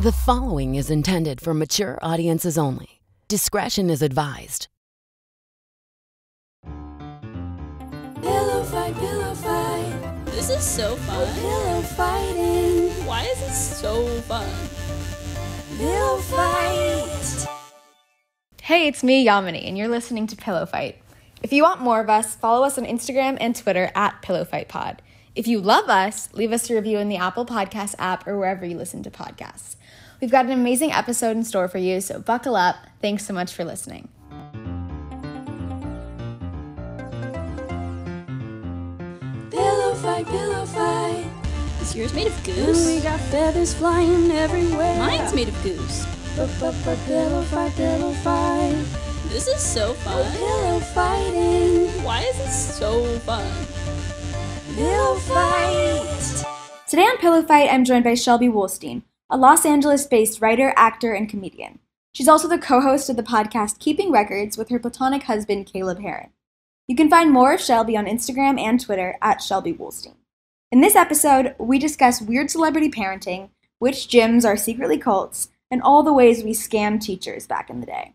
The following is intended for mature audiences only. Discretion is advised. Pillow fight, pillow fight, This is so fun. pillow fighting, Why is it so fun? pillow fight. Hey, it's me, Yamini, and you're listening to Pillow Fight. If you want more of us, follow us on Instagram and Twitter at Pillow Fight Pod. If you love us, leave us a review in the Apple Podcast app or wherever you listen to podcasts. We've got an amazing episode in store for you, so buckle up. Thanks so much for listening. Pillow fight, pillow fight. Is yours made of goose? And We got feathers flying everywhere. Mine's made of goose. Pillow fight, pillow fight, This is so fun. pillow fighting, Why is it so fun? pillow fight. Today on Pillow Fight, I'm joined by Shelby Wolstein, a Los Angeles based writer, actor, and comedian. She's also the co host of the podcast Keeping Records with her platonic husband, Caleb Hearon. You can find more of Shelby on Instagram and Twitter at Shelby Wolstein. In this episode, we discuss weird celebrity parenting, which gyms are secretly cults, and all the ways we scam teachers back in the day.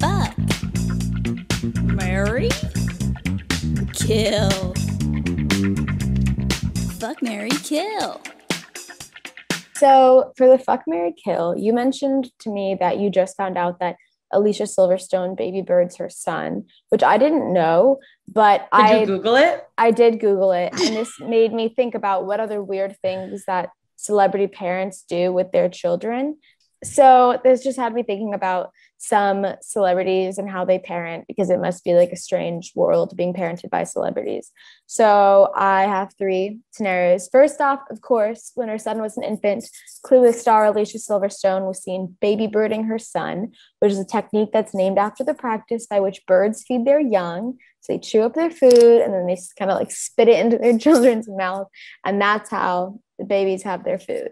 Fuck. Mary? Kill. Fuck Mary, kill. So for the fuck Mary kill, you mentioned to me that you just found out that Alicia Silverstone baby bird's her son, which I didn't know, but Did I you Google it? I did Google it, and this made me think about what other weird things that celebrity parents do with their children. So this just had me thinking about some celebrities and how they parent because it must be like a strange world being parented by celebrities. So I have three scenarios. First off, of course, when her son was an infant, Clueless star Alicia Silverstone was seen baby birding her son, which is a technique that's named after the practice by which birds feed their young. So they chew up their food and then they kind of like spit it into their children's mouth. And that's how the babies have their food.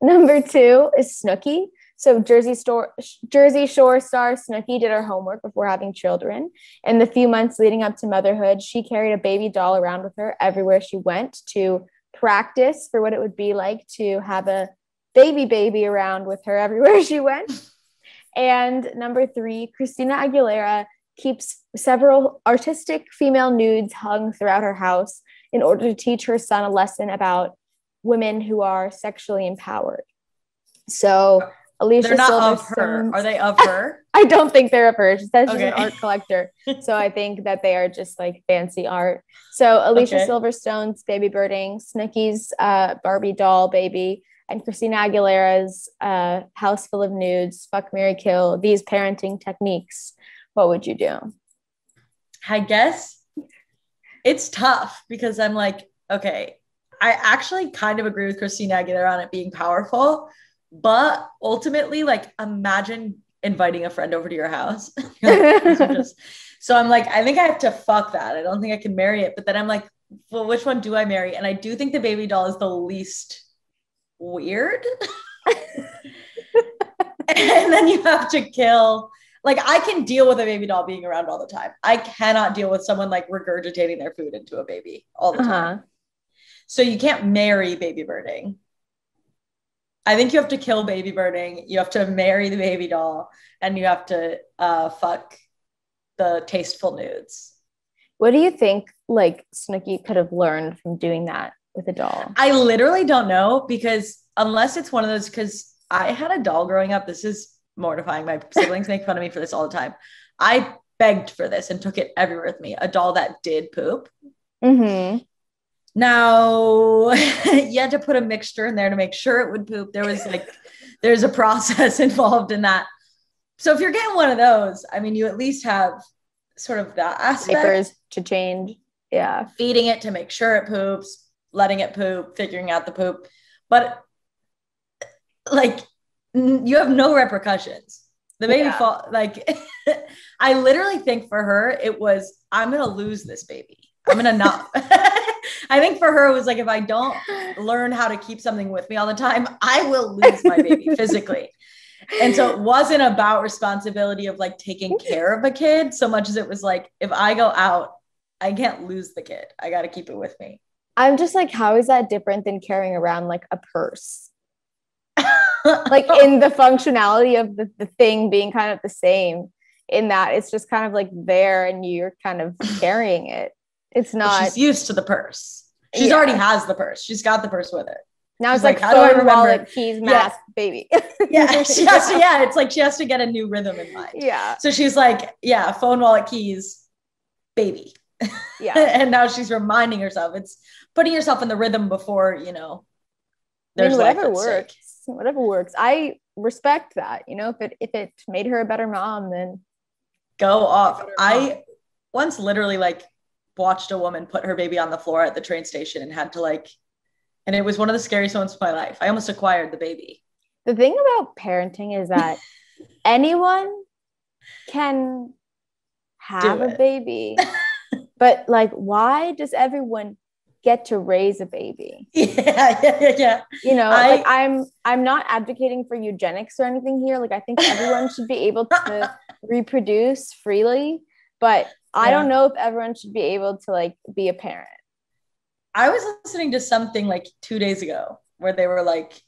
Number two is Snooki. So Jersey Store, Jersey Shore star Snooki did her homework before having children. In the few months leading up to motherhood, she carried a baby doll around with her everywhere she went to practice for what it would be like to have a baby baby around with her everywhere she went. And number three, Christina Aguilera keeps several artistic female nudes hung throughout her house in order to teach her son a lesson about women who are sexually empowered. So Alicia They're not of her. Silverstone- Are they of her? I don't think they're of her. She says she's an art collector. So I think that they are just like fancy art. So Alicia Okay. Silverstone's baby birding, Snooki's uh, Barbie doll baby, and Christina Aguilera's uh, house full of nudes, fuck Mary Kill, these parenting techniques. What would you do? I guess it's tough because I'm like, okay, I actually kind of agree with Christina Aguilera on it being powerful, but ultimately, like, imagine inviting a friend over to your house. Just- so I'm like, I think I have to fuck that. I don't think I can marry it. But then I'm like, well, which one do I marry? And I do think the baby doll is the least weird. and then you have to kill. Like I can deal with a baby doll being around all the time. I cannot deal with someone like regurgitating their food into a baby all the time. Uh-huh. So you can't marry baby birding. I think you have to kill baby birding. You have to marry the baby doll, and you have to uh, fuck the tasteful nudes. What do you think like Snooki could have learned from doing that with a doll? I literally don't know because unless it's one of those, because I had a doll growing up. This is mortifying. My siblings make fun of me for this all the time. I begged for this and took it everywhere with me. A doll that did poop. Mm-hmm. Now you had to put a mixture in there to make sure it would poop. There was like, there's a process involved in that. So if you're getting one of those, I mean, you at least have sort of that aspect. Diapers to change. Yeah. feeding it to make sure it poops, letting it poop, figuring out the poop. But like you have no repercussions. The baby Yeah. fall like I literally think for her it was I'm gonna lose this baby. I'm gonna not. I think for her it was like if I don't learn how to keep something with me all the time, I will lose my baby physically. And so it wasn't about responsibility of like taking care of a kid so much as it was like if I go out, I can't lose the kid. I got to keep it with me. I'm just like, how is that different than carrying around like a purse? like in the functionality of the, the thing being kind of the same in that it's just kind of like there and you're kind of carrying it. It's But not she's used to the purse. She's Yeah. already has the purse. She's got the purse with her. now she's it's like, like, how do I phone, remember- wallet, keys, mask, baby. Yeah, she has to, yeah, it's like she has to get a new rhythm in life. yeah. So she's like, yeah, phone, wallet, keys, baby. Yeah. and now she's reminding herself. It's putting yourself in the rhythm before, you know, I mean, whatever works. Whatever works. I respect that. You know, if it if it made her a better mom, then Go off. I once literally like watched a woman put her baby on the floor at the train station and had to like, and it was one of the scariest moments of my life. I almost acquired the baby. the thing about parenting is that anyone can have a baby. but like why does everyone get to raise a baby? Yeah, yeah, yeah, yeah. You know, I- like I'm I'm not advocating for eugenics or anything here. Like I think everyone should be able to reproduce freely, but I don't know if everyone should be able to like be a parent. I was listening to something like two days ago where they were like,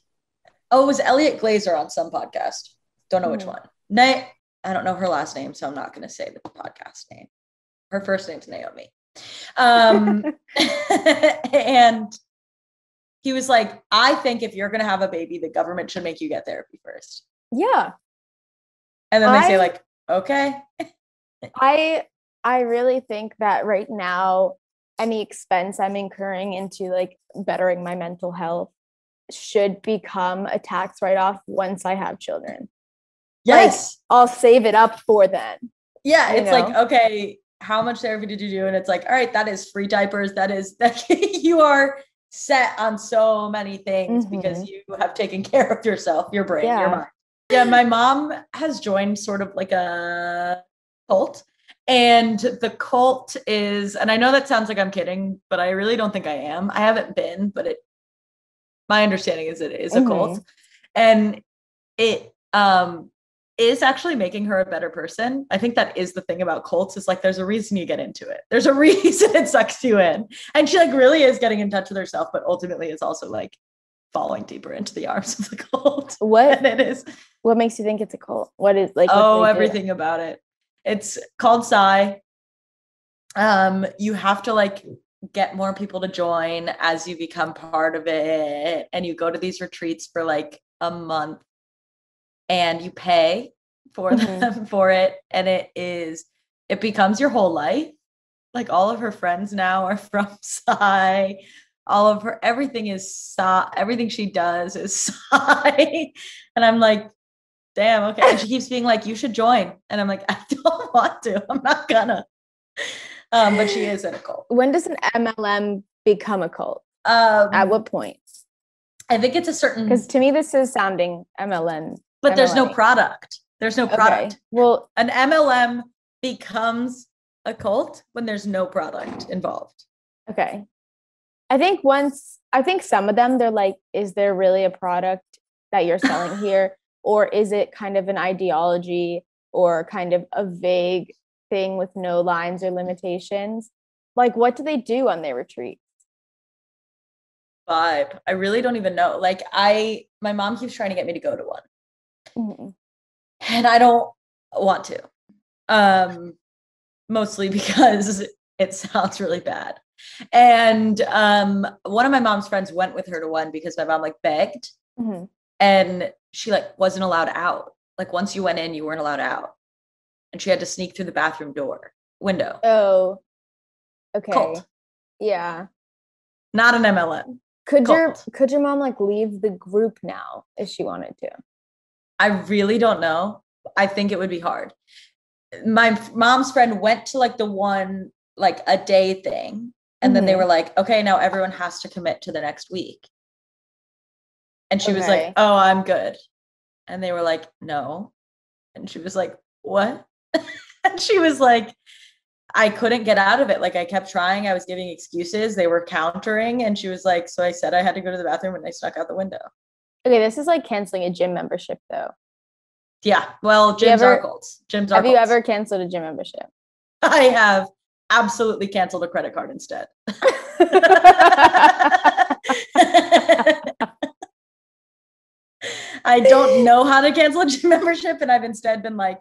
oh, it was Eliot Glazer on some podcast. Don't know which Mhm. one. Na- I don't know her last name, so I'm not going to say the podcast name. Her first name's Naomi. Um, and he was like, I think if you're going to have a baby, the government should make you get therapy first. Yeah. And then they say, I- like, okay. I I really think that right now any expense I'm incurring into like bettering my mental health should become a tax write-off once I have children. Yes. I'll save it up for then. Yeah, it's like, okay, how much therapy did you do? And it's like, all right, that is free diapers. That is that you are set on so many things because mm-hmm. you have taken care of yourself, your brain, your mind. Yeah, my mom has joined sort of like a cult. And the cult is, and I know that sounds like I'm kidding, but I really don't think I am. I haven't been, but it my understanding is it is a cult. And it um is actually making her a better person. I think that is the thing about cults is like there's a reason you get into it. There's a reason it sucks you in. And she like really is getting in touch with herself, but ultimately is also like falling deeper into the arms of the cult. What And it is what makes you think it's a cult? What is like oh they do? everything about it. It's called Psy. Um, you have to like get more people to join as you become part of it, and you go to these retreats for like a month, and you pay for Mhm. them for it, and it is it becomes your whole life. Like all of her friends now are from Psy. All of her everything is Psy. Everything she does is Psy, and I'm like, damn, okay. And she keeps being like, you should join. And I'm like, I don't want to. I'm not gonna. Um, but she is in a cult. When does an MLM become a cult? Um, At what point? I think it's a certain, Because to me this is sounding MLM. but there's no product. There's no Okay. product. Well, An MLM becomes a cult when there's no product involved. Okay. I think once, I think some of them, they're like, is there really a product that you're selling here? Or is it kind of an ideology or kind of a vague thing with no lines or limitations? Like, what do they do on their retreat? Vibe. I really don't even know. Like I, my mom keeps trying to get me to go to one. Mhm. and I don't want to. Um, mostly because it sounds really bad. And um, one of my mom's friends went with her to one because my mom like begged, Mhm. and she like wasn't allowed out. Like once you went in, you weren't allowed out, and she had to sneak through the bathroom door window. Oh, okay. Cult. Yeah. Not an MLM. Could your could your mom like leave the group now if she wanted to? I really don't know. I think it would be hard. My mom's friend went to like the one like a day thing and then they Mhm. were like, "Okay, now everyone has to commit to the next week." And she was like, "Oh, I'm good." And they were like, "No." And she was like, "What?" and she was like, I couldn't get out of it. Like I kept trying. I was giving excuses. They were countering. And she was like, So I said I had to go to the bathroom and I snuck out the window. Okay, this is like canceling a gym membership though. Yeah. Well, gyms are ever- cults. Gyms are Have you ever canceled a gym membership? I have absolutely canceled a credit card instead. I don't know how to cancel a gym membership, and I've instead been like,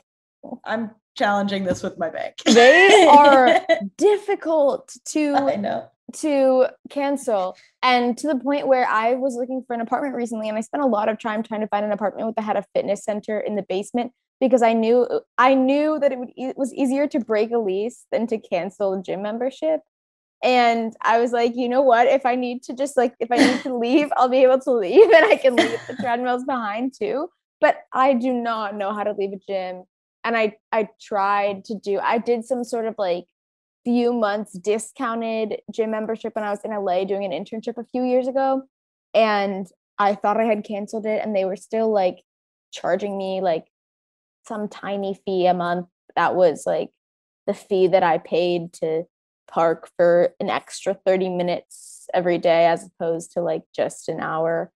I'm challenging this with my bank. They are difficult I to know. to cancel and to the point where I was looking for an apartment recently and I spent a lot of time trying to find an apartment with that had a fitness center in the basement because I knew I knew that it would it was easier to break a lease than to cancel a gym membership. And I was like, you know what? If I need to just like if I need to leave, I'll be able to leave and I can leave the treadmills behind too. But I do not know how to leave a gym. And I I tried to do I did some sort of like few months discounted gym membership when I was in LA doing an internship a few years ago. And I thought I had canceled it and they were still like charging me like some tiny fee a month that was like the fee that I paid to park for an extra 30 minutes every day as opposed to like just an hour.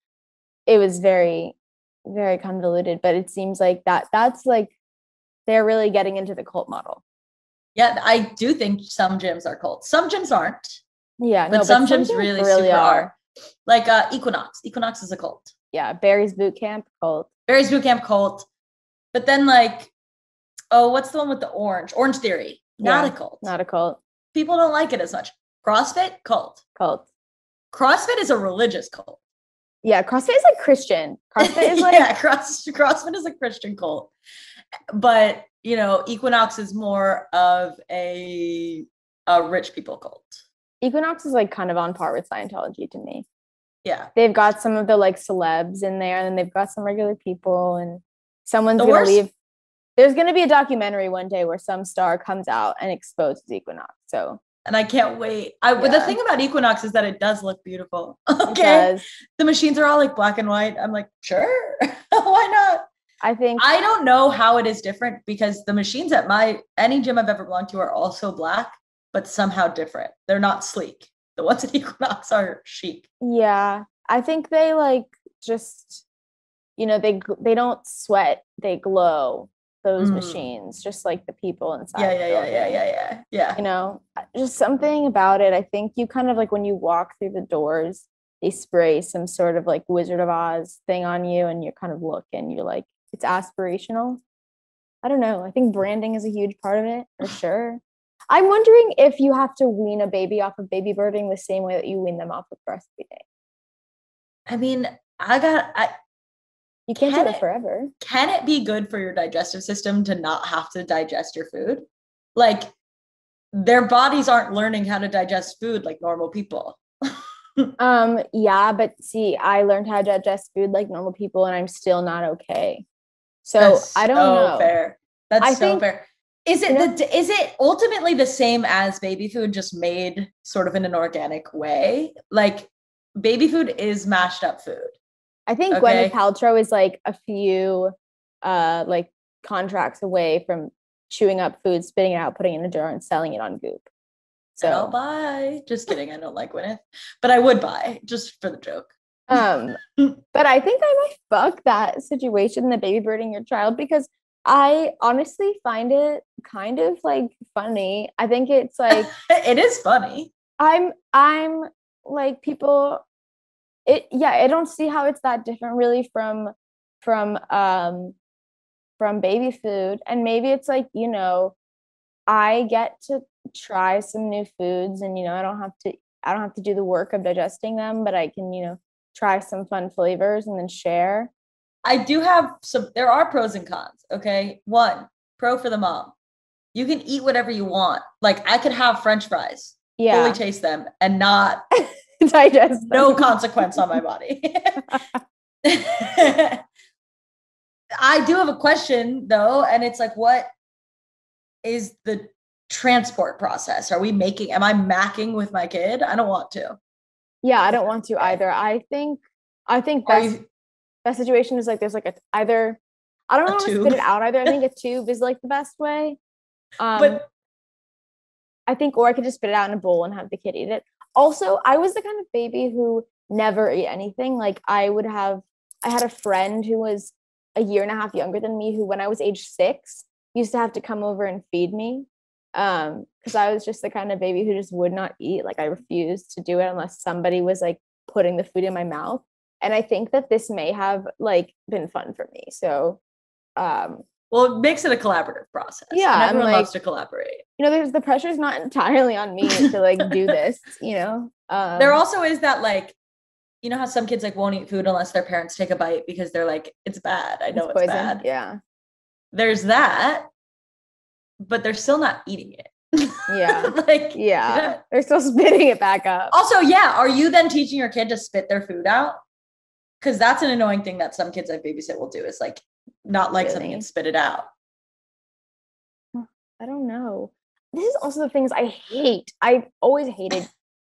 It was very very convoluted, but it seems like that that's like they're really getting into the cult model. Yeah, I do think some gyms are cults. Some gyms aren't, Yeah, but no, some gyms really, super are. Like uh, Equinox. Equinox is a cult. Yeah, Barry's boot camp cult. Barry's Bootcamp cult. But then like, oh, what's the one with the orange? Orange Theory. Not Yeah, a cult. Not a cult. People don't like it as much. CrossFit cult. Cult. CrossFit is a religious cult. Yeah, CrossFit is like Christian. CrossFit is like yeah, cross, CrossFit is a Christian cult. But you know, Equinox is more of a a rich people cult. Equinox is like kind of on par with Scientology to me. Yeah. They've got some of the like celebs in there, and then they've got some regular people, and someone's The gonna worst- leave. There's gonna be a documentary one day where some star comes out and exposes Equinox. So And I can't wait. I but the thing about Equinox is that it does look beautiful. Okay. The machines are all like black and white. I'm like, sure. Why not? I think I don't know how it is different because the machines at my any gym I've ever belonged to are also black, but somehow different. They're not sleek. The ones at Equinox are chic. Yeah, I think they like just, you know, they they don't sweat, they glow. Those Mm. machines, just like the people inside. Yeah, yeah, yeah, yeah, yeah, yeah. Yeah. You know, just something about it. I think you kind of like when you walk through the doors, they spray some sort of like Wizard of Oz thing on you, and you kind of look and you're like, it's aspirational. I don't know. I think branding is a huge part of it for sure. I'm wondering if you have to wean a baby off of baby birding the same way that you wean them off of breastfeeding. I mean, I got I You can't Can do it it- forever. can it be good for your digestive system to not have to digest your food? Like their bodies aren't learning how to digest food like normal people. Um, yeah, but see, I learned how to digest food like normal people, and I'm still not okay. So That's I don't so know. Fair. That's I so think- fair. Is it the is it ultimately the same as baby food, just made sort of in an organic way? Like baby food is mashed up food. I think Okay. Gwyneth Paltrow is like a few, uh, like contracts away from chewing up food, spitting it out, putting it in a jar, and selling it on Goop. So I'll buy. Just kidding. I don't like Gwyneth, but I would buy just for the joke. um, but I think I might fuck that situation, the baby birding your child, because I honestly find it kind of like funny. I think it's like it is funny. I'm I'm like people it yeah, I don't see how it's that different really from from um from baby food and maybe it's like, you know, I get to try some new foods and you know, I don't have to I don't have to do the work of digesting them, but I can, you know, try some fun flavors and then share. I do have some, there are pros and cons. Okay. One, pro for the mom. You can eat whatever you want. Like I could have French fries, Yeah. fully taste them, and not digest no them. consequence on my body. I do have a question though, and it's like, what is the transport process? Are we making, am I macking with my kid? I don't want to. Yeah, I don't want to either. I think I think best you, that situation is like there's like a either I don't know how to spit it out either. I think a tube is like the best way. Um but I think or I could just spit it out in a bowl and have the kid eat it. Also, I was the kind of baby who never ate anything. Like I would have I had a friend who was a year and a half younger than me who when I was age 6 used to have to come over and feed me. Um because I was just the kind of baby who just would not eat. Like I refused to do it unless somebody was like putting the food in my mouth. and I think that this may have like been fun for me. So, um, Well, it makes it a collaborative process. Yeah, I'm everyone like- loves to collaborate. you know, there's the pressure's not entirely on me to like do this. You know, um, there also is that like, you know how some kids like won't eat food unless their parents take a bite because they're like, it's bad. I know it's, poison. bad. Yeah, There's that, but they're still not eating it. Yeah. like yeah, they're still spitting it back up. Also, yeah, are you then teaching your kid to spit their food out? Because that's an annoying thing that some kids I babysit will do is like not like something and spit it out. I don't know. This is also the things I hate. I've always hated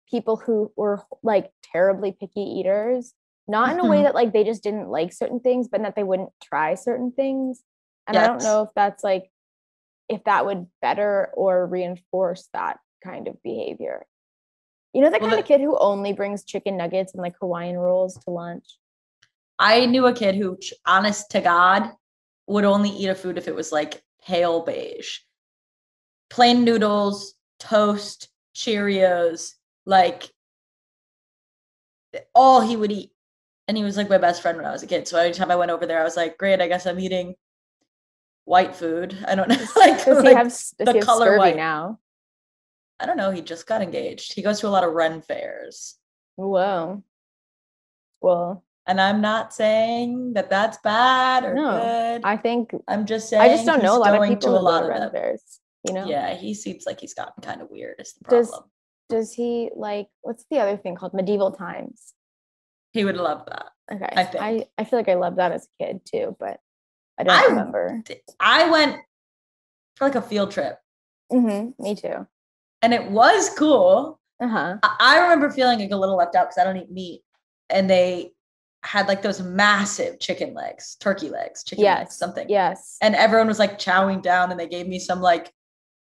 people who were like terribly picky eaters, not in a way that like they just didn't like certain things, but that they wouldn't try certain things. And I don't know if that's like if that would better or reinforce that kind of behavior. You know, the Well, kind of kid who only brings chicken nuggets and like Hawaiian rolls to lunch. I knew a kid who, honest to God, would only eat a food if it was like pale beige. Plain noodles, toast, Cheerios, like all he would eat. And he was like my best friend when I was a kid. So anytime I went over there, I was like, great, I guess I'm eating white food. I don't know. like, Does he like, have does the he have color white. now? I don't know. He just got engaged. He goes to a lot of Ren fairs. Whoa. Well, And I'm not saying that that's bad or No, good. I think I'm just saying I just don't know a lot of going people to a lot of fairs. You know? Yeah, he seems like he's gotten kind of weird. Is the Does- problem? Does does he like what's the other thing called medieval times? He would love that. Okay. I think. I, I feel like I loved that as a kid too, but I don't I- remember. I went for like a field trip, hmm me too. and it was cool. Uh-huh. I I remember feeling like a little left out because I don't eat meat, and they had like those massive chicken legs, turkey legs, chicken legs, Yes. something. Yes. And everyone was like chowing down, and they gave me some like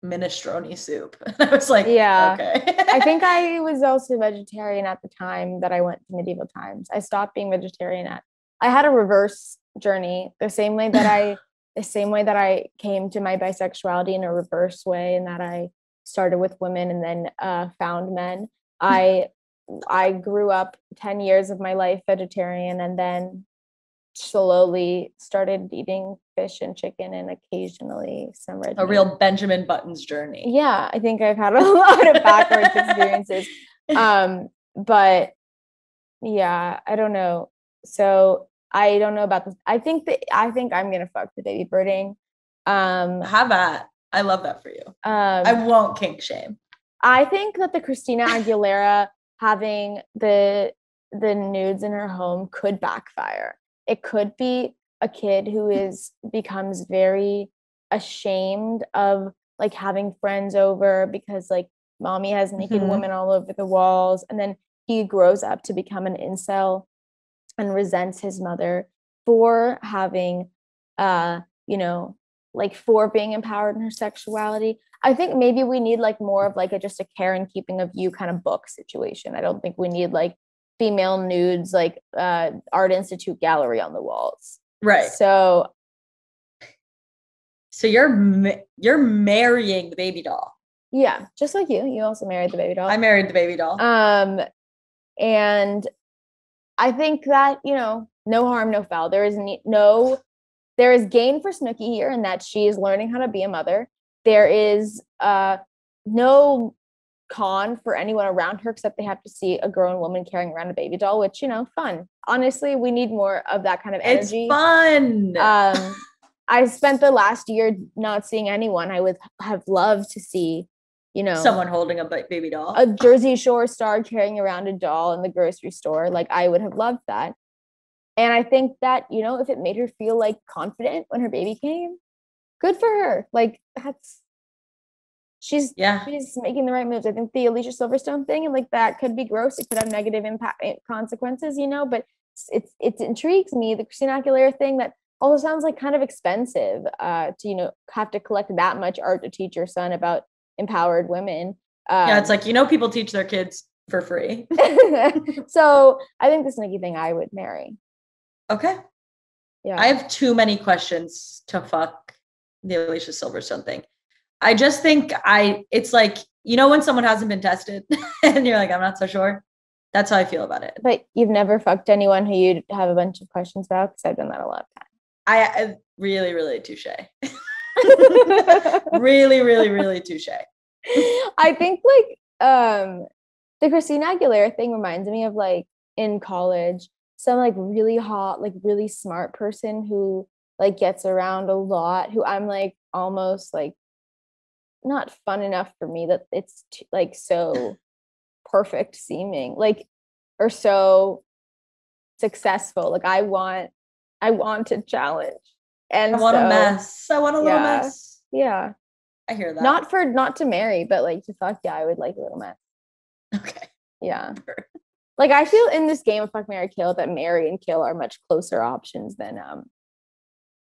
minestrone soup. And I was like, Yeah. okay. I think I was also vegetarian at the time that I went to medieval times. I stopped being vegetarian at I had a reverse journey, the same way that I the same way that I came to my bisexuality in a reverse way and that I started with women and then uh, found men. I I grew up 10 years of my life vegetarian and then slowly started eating fish and chicken and occasionally some red a meat. real Benjamin Buttons journey. yeah i think i've had a lot of backwards experiences um but yeah i don't know so i don't know about this i think that i think i'm gonna fuck the baby birding um Have at. I love that for you. um I won't kink shame. I think that the Christina Aguilera having the the nudes in her home could backfire. It could be a kid who is becomes very ashamed of like having friends over because like mommy has naked Mhm. women all over the walls and then he grows up to become an incel and resents his mother for having uh you know like for being empowered in her sexuality I think maybe we need like more of like a just a care and keeping of you kind of book situation. I don't think we need like female nudes like uh art institute gallery on the walls. Right. So So you're ma- you're marrying the baby doll. yeah, just like you, you also married the baby doll. I married the baby doll. um and I think that, you know, no harm, no foul. There is ne- no there is gain for Snooki here in that she is learning how to be a mother. There is uh no con for anyone around her except they have to see a grown woman carrying around a baby doll, which you know, fun. Honestly, we need more of that kind of energy. it's fun. Um, I spent the last year not seeing anyone. I would have loved to see, you know, Someone holding a baby doll. a Jersey Shore star carrying around a doll in the grocery store. Like I would have loved that. And I think that, you know, if it made her feel like confident when her baby came, good for her. Like that's she's yeah. she's making the right moves. I think the Alicia Silverstone thing and like that could be gross. It could have negative impact eh, consequences, you know, but it's it's it intrigues me. The Christina Aguilera thing that also sounds like kind of expensive uh to, you know, have to collect that much art to teach your son about empowered women. Um, Yeah, it's like you know people teach their kids for free. so I think the Snooki thing I would marry. Okay. Yeah. I have too many questions to fuck the Alicia Silverstone thing. I just think I it's like you know when someone hasn't been tested and you're like I'm not so sure. That's how I feel about it. But you've never fucked anyone who you'd have a bunch of questions about because I've done that a lot I, I really, really touche. really, really, really touche. I think like um the Christina Aguilera thing reminds me of like in college, some like really hot, like really smart person who like gets around a lot, who I'm like almost like not fun enough for me that it's like so perfect seeming, like or so successful. Like I want I want to challenge. And I want so, a mess. I want a little yeah. mess. Yeah. I hear that. Not for not to marry, but like to fuck, yeah, I would like a little mess. okay. Yeah. Sure. Like I feel in this game of fuck Mary Kill that Mary and Kill are much closer options than um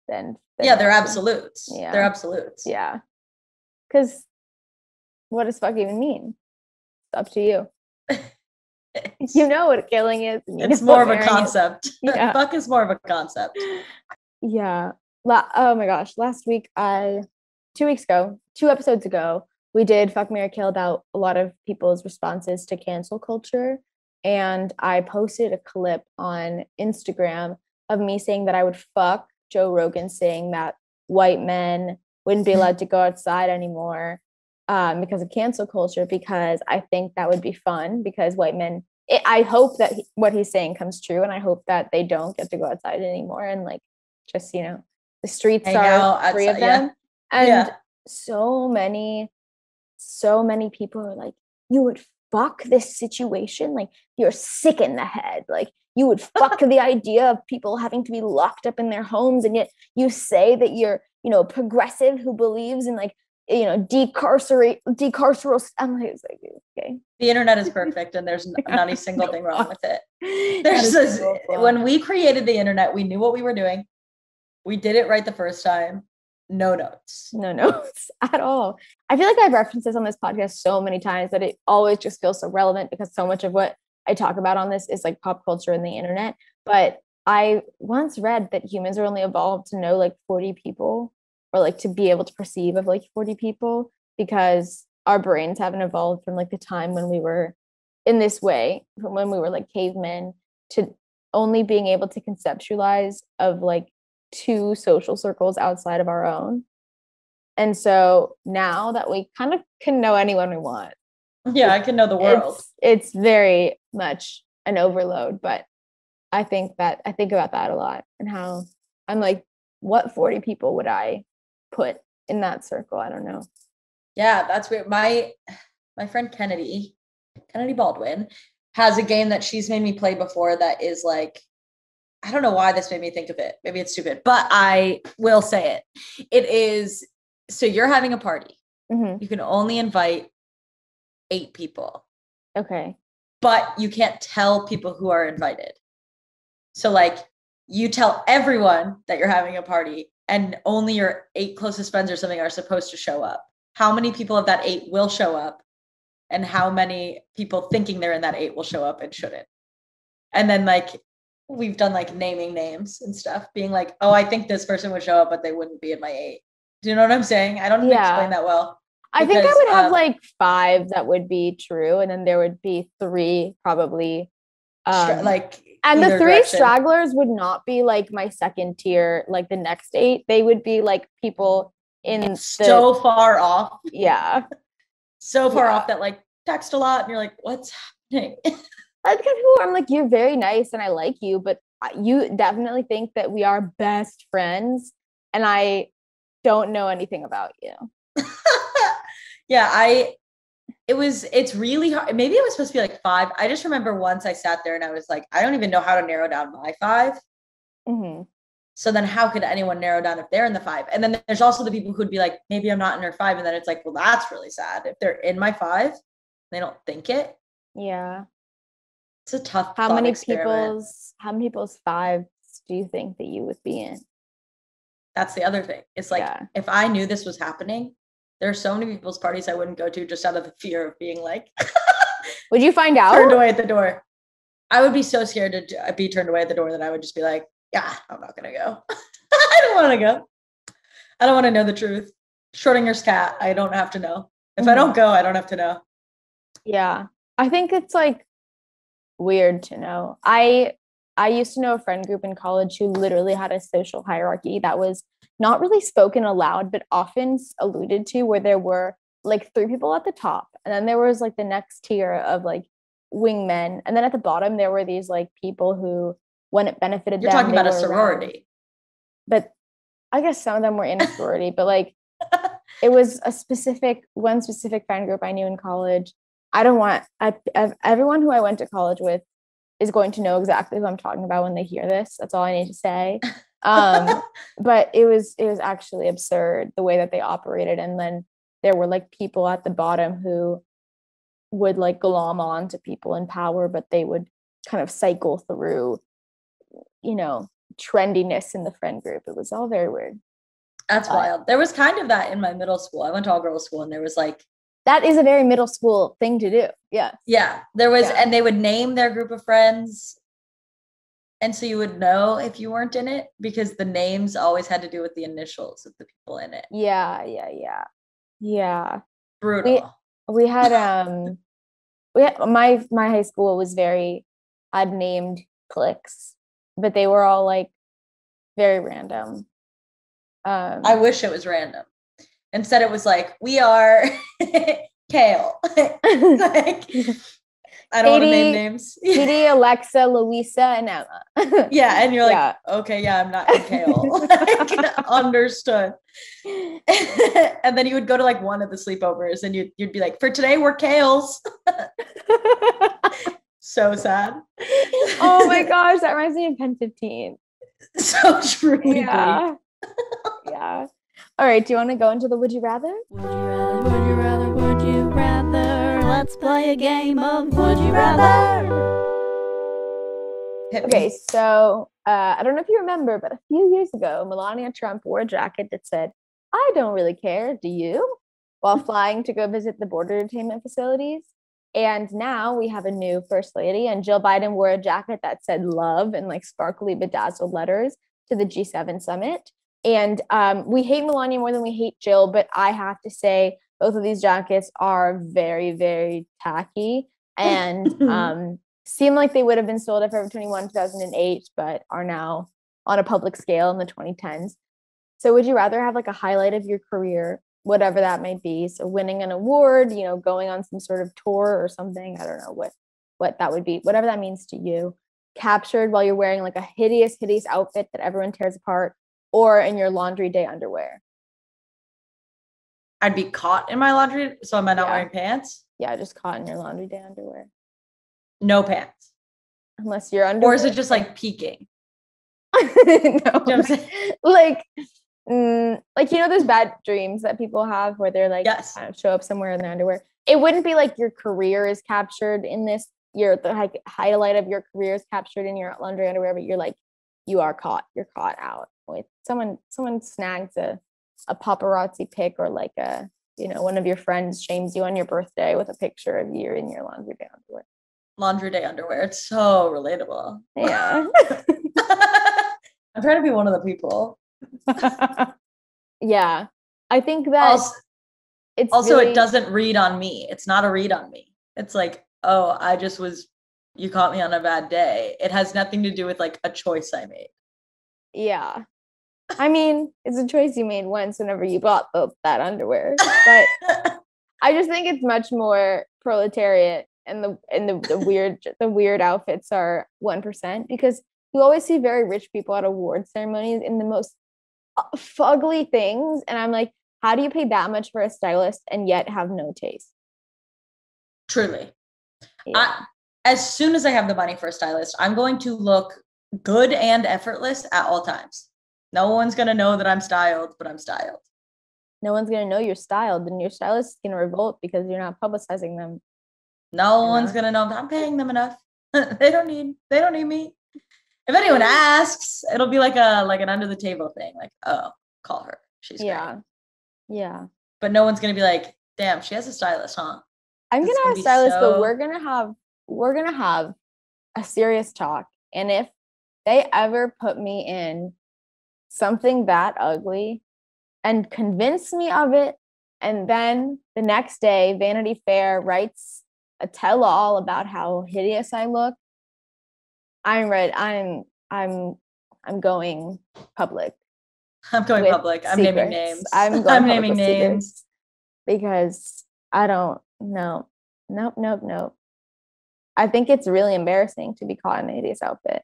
than, than Yeah, they're absolutes. Yeah. They're absolutes. Yeah. Cause what does fuck even mean? It's up to you. You know what killing is. it's more of a concept. Yeah. Fuck is more of a concept. Yeah. La- oh my gosh. Last week, I, two weeks ago, two episodes ago, we did Fuck Mary Kill about a lot of people's responses to cancel culture. And I posted a clip on Instagram of me saying that I would fuck Joe Rogan saying that white men wouldn't be allowed to go outside anymore um, because of cancel culture, because I think that would be fun because white men. It, I hope that he, what he's saying comes true, and I hope that they don't get to go outside anymore and like just you know the streets Hang are free of outside, yeah. them and Yeah. so many so many people are like you would fuck this situation like you're sick in the head like you would fuck the idea of people having to be locked up in their homes and yet you say that you're you know progressive who believes in like you know decarcerate decarceral i'm like, okay The internet is perfect and there's not a single thing wrong with it. There's this, when we created the internet, we knew what we were doing. We did it right the first time. No notes. no notes at all. I feel like I've referenced this on this podcast so many times that it always just feels so relevant because so much of what I talk about on this is like pop culture and the internet. But I once read that humans are only evolved to know like 40 people or like to be able to perceive of like 40 people because our brains haven't evolved from like the time when we were in this way, from when we were like cavemen to only being able to conceptualize of like two social circles outside of our own. And so now that we kind of can know anyone we want, Yeah, I can know the world. it's it's very much an overload. But I think that I think about that a lot and how I'm like, what 40 people would I put in that circle? I don't know. Yeah, that's weird. My my friend Kennedy, Kennedy Baldwin, has a game that she's made me play before that is like, I don't know why this made me think of it. Maybe it's stupid, but I will say it. It is so you're having a party. Mhm. You can only invite eight people, Okay. but you can't tell people who are invited. So like you tell everyone that you're having a party and only your eight closest friends or something are supposed to show up. How many people of that eight will show up and how many people thinking they're in that eight will show up and shouldn't. And then like we've done like naming names and stuff, being like, oh, I think this person would show up, but they wouldn't be in my eight. Do you know what I'm saying? I don't Yeah. explain that well. I think I would have um, like five that would be true, and then there would be three probably. Um, like and the three direction. stragglers would not be like my second tier, like the next eight. They would be like people in the so far off, yeah. so far Yeah. off that like text a lot and you're like, what's happening? Kind of who I'm like. You're very nice, and I like you, but you definitely think that we are best friends, and I don't know anything about you. yeah, I it was it's really hard. Maybe it was supposed to be like five. I just remember once I sat there and I was like, I don't even know how to narrow down my five. hmm So then how could anyone narrow down if they're in the five? And then there's also the people who'd be like, maybe I'm not in her five. And then it's like, well, that's really sad. If they're in my five, they don't think it. Yeah. It's a tough How many experiment. people's how many people's fives do you think that you would be in? That's the other thing. It's like Yeah. if I knew this was happening, there are so many people's parties I wouldn't go to just out of the fear of being like Would you find out? turned away at the door. I would be so scared to be turned away at the door that I would just be like, yeah, I'm not gonna go. I don't want to go. I don't want to know the truth. Schrodinger's cat. I don't have to know. If I Mm-hmm. don't go, I don't have to know. Yeah. I think it's like weird to know. I I used to know a friend group in college who literally had a social hierarchy that was not really spoken aloud, but often alluded to, where there were like three people at the top, and then there was like the next tier of like wingmen, and then at the bottom there were these like people who, when it benefited You're them, talking about a were around. sorority. But I guess some of them were in a sorority, but like it was a specific one specific friend group I knew in college. I don't want I, ev- everyone who I went to college with is going to know exactly who I'm talking about when they hear this. That's all I need to say. Um, but it was it was actually absurd the way that they operated, and then there were like people at the bottom who would like glom on to people in power, but they would kind of cycle through, you know, trendiness in the friend group. It was all very weird. That's wild. There was kind of that in my middle school. I went to all girls school and there was like, That is a very middle school thing to do. Yeah. yeah, there was, Yeah. and they would name their group of friends. And so you would know if you weren't in it because the names always had to do with the initials of the people in it. Yeah, yeah, yeah. Yeah. Brutal. We had um we had, my my high school was very had named cliques, but they were all like very random. Um I wish it was random. Instead, it was like, we are Kale. like, I don't want to name names. Katie, Alexa, Louisa, and Emma. yeah. And you're like, Yeah. okay, yeah, I'm not in Kale. like, understood. and then you would go to like one of the sleepovers and you'd, you'd be like, for today, we're Kales. so sad. oh my gosh, that reminds me of Pen 15. so truly Yeah. yeah. All right, do you want to go into the would you rather? Would you rather, would you rather, would you rather? Let's play a game of Would You Rather. Okay, so uh, I don't know if you remember, but a few years ago, Melania Trump wore a jacket that said, I don't really care, do you? While flying to go visit the border detainment facilities. And now we have a new first lady, and Jill Biden wore a jacket that said love in like sparkly bedazzled letters to the G7 summit. And um, we hate Melania more than we hate Jill, but I have to say, both of these jackets are very, very tacky and um, seem like they would have been sold at Forever 21 2008, but are now on a public scale in the 2010s. So, would you rather have like a highlight of your career, whatever that might be? So, winning an award, you know, going on some sort of tour or something. I don't know what what that would be, whatever that means to you. Captured while you're wearing like a hideous, hideous outfit that everyone tears apart, or in your laundry day underwear. I'd be caught in my laundry. So am I not Yeah. wearing pants? Yeah, just caught in your laundry day underwear, No pants. unless you're underwear. Or is it just like peeking? no, You know what I'm saying? like mm, like you know those bad dreams that people have where they're like Yes. kind of show up somewhere in their underwear it wouldn't be like your career is captured in this your the hi- highlight of your career is captured in your laundry underwear but you're like you are caught you're caught out with someone someone snags a, a paparazzi pic or like a you know one of your friends shames you on your birthday with a picture of you in your laundry day underwear Laundry day underwear. It's so relatable. yeah I'm trying to be one of the people. yeah i think that Also, it's also really- it doesn't read on me. It's not a read on me. It's like, oh, I just was you caught me on a bad day. It has nothing to do with like a choice I made. Yeah. I mean, it's a choice you made once whenever you bought the, that underwear. But I just think it's much more proletariat and the and the, the weird the weird outfits are one percent because you always see very rich people at award ceremonies in the most uh, fugly things. And I'm like, how do you pay that much for a stylist and yet have no taste? Truly. Yeah. I, as soon as I have the money for a stylist, I'm going to look good and effortless at all times. No one's gonna know that I'm styled, but I'm styled. no one's gonna know you're styled, and your stylist is gonna revolt because you're not publicizing them. No Yeah. one's gonna know that I'm paying them enough. they don't need they don't need me. If anyone asks, it'll be like a like an under the table thing, like, oh, call her. She's great. yeah. Yeah. But no one's gonna be like, damn, she has a stylist, huh? I'm gonna gonna have stylist, stylists, but we're gonna have we're gonna have a serious talk. And if they ever put me in something that ugly and convince me of it, and then the next day Vanity Fair writes a tell-all about how hideous I look, I'm ready. I'm I'm I'm going public. I'm going public. I'm naming names. I'm I'm naming names. because I don't know. Nope, nope, nope. I think it's really embarrassing to be caught in a hideous outfit.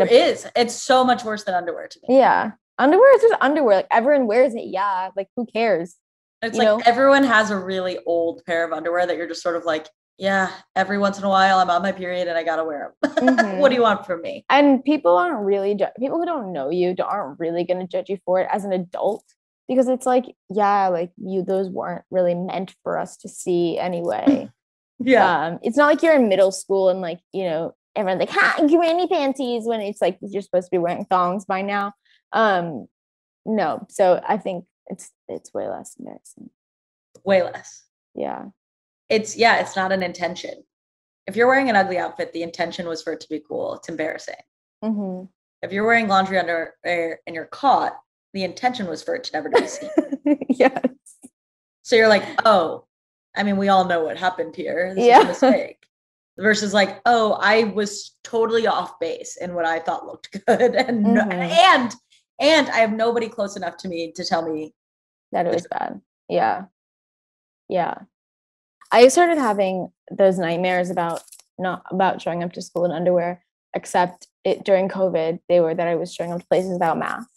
It a- is. It's so much worse than underwear to me. Yeah. Underwear is just underwear. Like everyone wears it. Yeah. Like who cares? It's you like know? everyone has a really old pair of underwear that you're just sort of like, yeah, every once in a while I'm on my period and I gotta wear them. Mhm. what do you want from me? And people aren't really ju- people who don't know you aren't really going to judge you for it as an adult because it's like, yeah, like you those weren't really meant for us to see anyway. Yeah. Um, it's not like you're in middle school and like, you know, everyone's like, ha, granny panties when it's like you're supposed to be wearing thongs by now. Um, no, so I think it's it's way less embarrassing. Way less. Yeah. It's yeah, it's not an intention. If you're wearing an ugly outfit, the intention was for it to be cool. It's embarrassing. hmm If you're wearing laundry underwear and you're caught, the intention was for it to never be seen. yes. So you're like, oh, I mean, we all know what happened here. This Yeah. is a mistake. Versus like, oh, I was totally off base in what I thought looked good. And Mhm. and and I have nobody close enough to me to tell me That it was bad. Yeah. Yeah. I started having those nightmares about not about showing up to school in underwear, except it during COVID, they were that I was showing up to places without masks.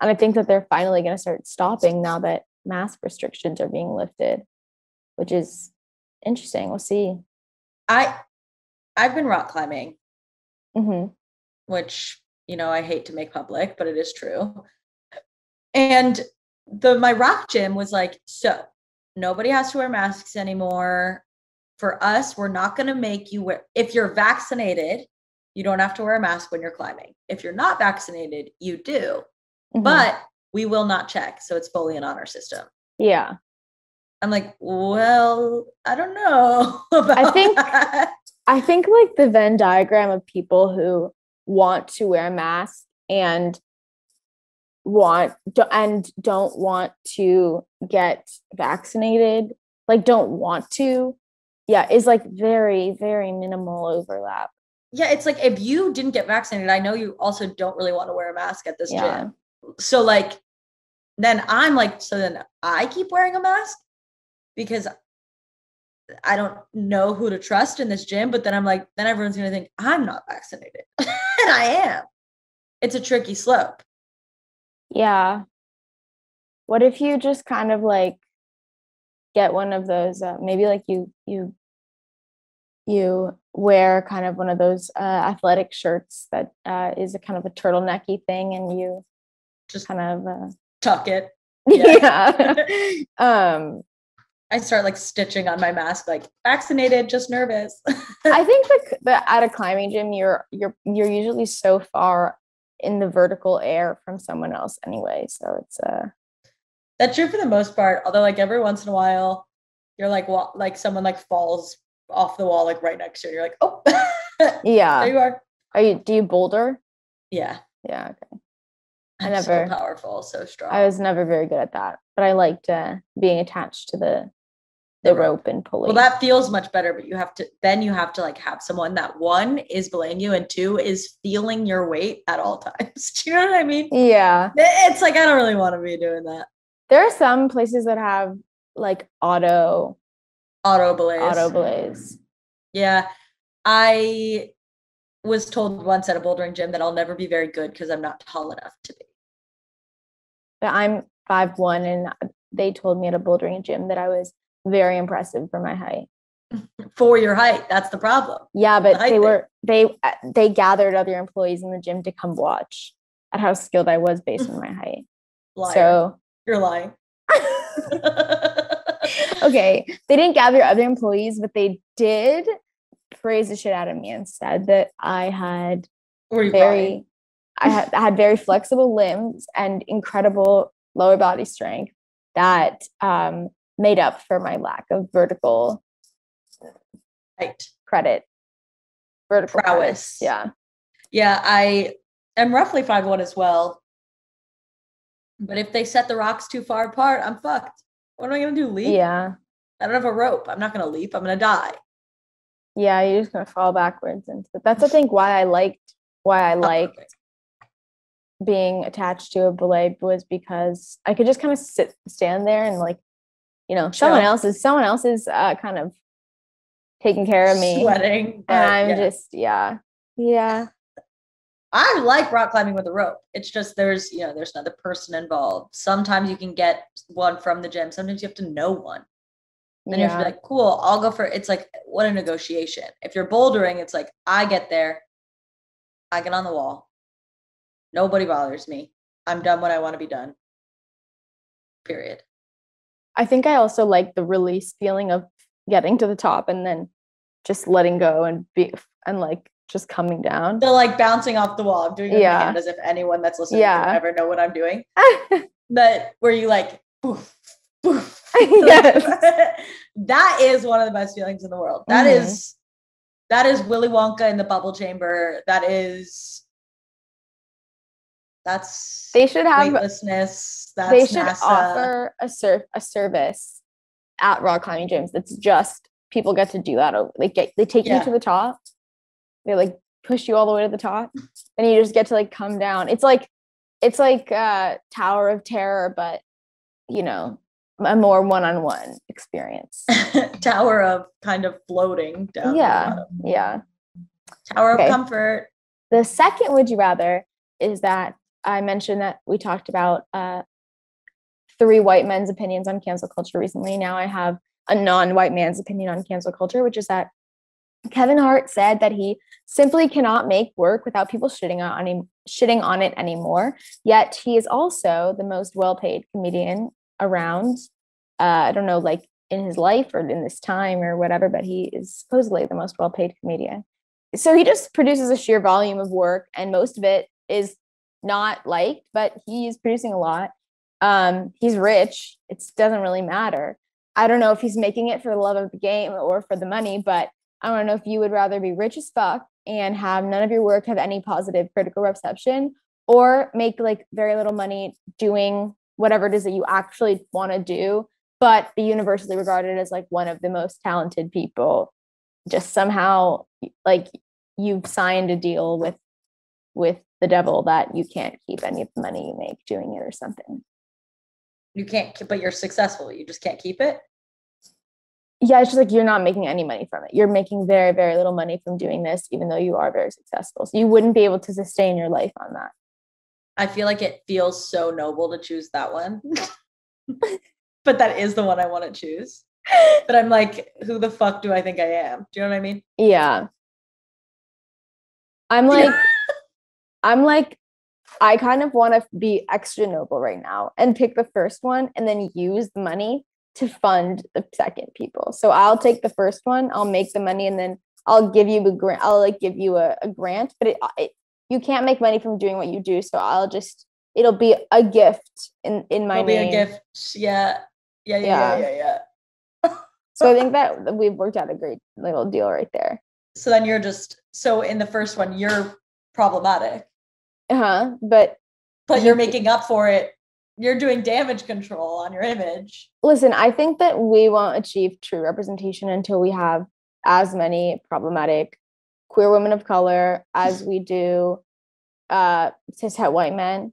And I think that they're finally going to start stopping now that mask restrictions are being lifted, which is interesting. We'll see. I I've been rock climbing, hmm which you know I hate to make public, but it is true. And the my rock gym was like, so nobody has to wear masks anymore. For us, we're not going to make you wear if you're vaccinated, you don't have to wear a mask when you're climbing. If you're not vaccinated, you do. Mm-hmm. But we will not check. So it's fully an honor system. yeah, I'm like, well, I don't know. About think- that. I think like the Venn diagram of people who want to wear a mask and want and don't want to get vaccinated, like don't want to, yeah, is like very very minimal overlap. Yeah, it's like if you didn't get vaccinated, I know you also don't really want to wear a mask at this Yeah. gym. So like then I'm like, so then I keep wearing a mask because I don't know who to trust in this gym, but then I'm like, then everyone's gonna think I'm not vaccinated. and I am. It's a tricky slope. Yeah. What if you just kind of like get one of those uh, maybe like you you you wear kind of one of those uh, athletic shirts that uh, is a kind of a turtlenecky thing and you Just kind of uh, tuck it. Yeah. yeah um I start like stitching on my mask, like vaccinated, just nervous. i think the, the at a climbing gym you're you're you're usually so far in the vertical air from someone else anyway so it's uh That's true for the most part. Although, like every once in a while, you're like, well, like someone like falls off the wall, like right next to you. You're like, oh, there yeah you are. are you do you boulder Yeah, yeah okay I never- so powerful, so strong. I was never very good at that, but I liked uh, being attached to the the rope. and pulling. well, that feels much better, but you have to then you have to like have someone that one is belaying you and two is feeling your weight at all times. Do you know what I mean? yeah, It's like I don't really want to be doing that. there are some places that have like auto Auto belays. auto belays. Yeah. I was told once at a bouldering gym that I'll never be very good because I'm not tall enough to be. But I'm five one, and they told me at a bouldering gym that I was very impressive for my height. For your height, that's the problem. Yeah, but height they thing. were they uh, they gathered other employees in the gym to come watch at how skilled I was based on my height. Liar. So You're lying. okay, they didn't gather other employees, but they did praise the shit out of me and said that I had very? I had, I had very flexible limbs and incredible lower body strength that um, made up for my lack of vertical Right. credit. Vertical Prowess. Yeah. Yeah, I am roughly five one as well. But if they set the rocks too far apart, I'm fucked. What am I gonna do? Leap? Yeah. I don't have a rope. I'm not gonna leap. I'm gonna die. Yeah, you're just gonna fall backwards into it. That's I think why I liked why I oh, liked being attached to a belay was because I could just kind of sit stand there and like, you know, someone else is someone else is uh, kind of taking care of me. sweating. And I'm yeah. just yeah. Yeah. I like rock climbing with a rope. It's just there's you know there's another person involved. Sometimes you can get one from the gym. Sometimes you have to know one. Then you have to be like, cool, I'll go for it's like what a negotiation. If you're bouldering, it's like I get there, I get on the wall. Nobody bothers me. I'm done when I want to be done. Period. I think I also like the release feeling of getting to the top and then just letting go and be and like just coming down. The like bouncing off the wall. I'm doing it Yeah. hand as if anyone that's listening Yeah. would ever know what I'm doing. But where you like poof, poof. Yes. that is one of the best feelings in the world. That is Mhm. that is Willy Wonka in the bubble chamber. That is that's they should have weightlessness. That's they should NASA. offer a ser- a service at rock climbing gyms It's just people get to do that over they get they take Yeah. you to the top they like push you all the way to the top and you just get to like come down it's like it's like uh tower of terror but you know a more one-on-one experience Tower of kind of floating down. yeah yeah Tower Okay. of comfort. The second would you rather is that I mentioned that we talked about uh, three white men's opinions on cancel culture recently. Now I have a non white man's opinion on cancel culture, which is that Kevin Hart said that he simply cannot make work without people shitting on him, shitting on it anymore. Yet he is also the most well paid comedian around. Uh, I don't know, like in his life or in this time or whatever, but he is supposedly the most well paid comedian so he just produces a sheer volume of work and most of it is not liked but he's producing a lot. Um he's rich. It doesn't really matter. I don't know if he's making it for the love of the game or for the money but i don't know if you would rather be rich as fuck and have none of your work have any positive critical reception or make like very little money doing whatever it is that you actually want to do but be universally regarded as like one of the most talented people. Just somehow like you've signed a deal with with the devil that you can't keep any of the money you make doing it or something. You can't keep, but you're successful. You just can't keep it. Yeah, it's just like you're not making any money from it. You're making very, very little money from doing this, even though you are very successful. So you wouldn't be able to sustain your life on that. I feel like it feels so noble to choose that one. but that is the one I want to choose. But I'm like, who the fuck do I think I am? Do you know what I mean? Yeah. I'm like, I'm like, I kind of want to be extra noble right now and pick the first one and then use the money to fund the second people. So I'll take the first one, I'll make the money, and then I'll give you a grant. I'll like give you a, a grant, but it, it you can't make money from doing what you do. So I'll just it'll be a gift in in my It'll be name. a gift. Yeah. Yeah. Yeah. Yeah. Yeah. Yeah. yeah. So I think that we've worked out a great little deal right there. So then you're just so in the first one, you're problematic, Uh huh. But but you're making up for it. You're doing damage control on your image. listen, I think that we won't achieve true representation until we have as many problematic queer women of color as we do uh cishet white men.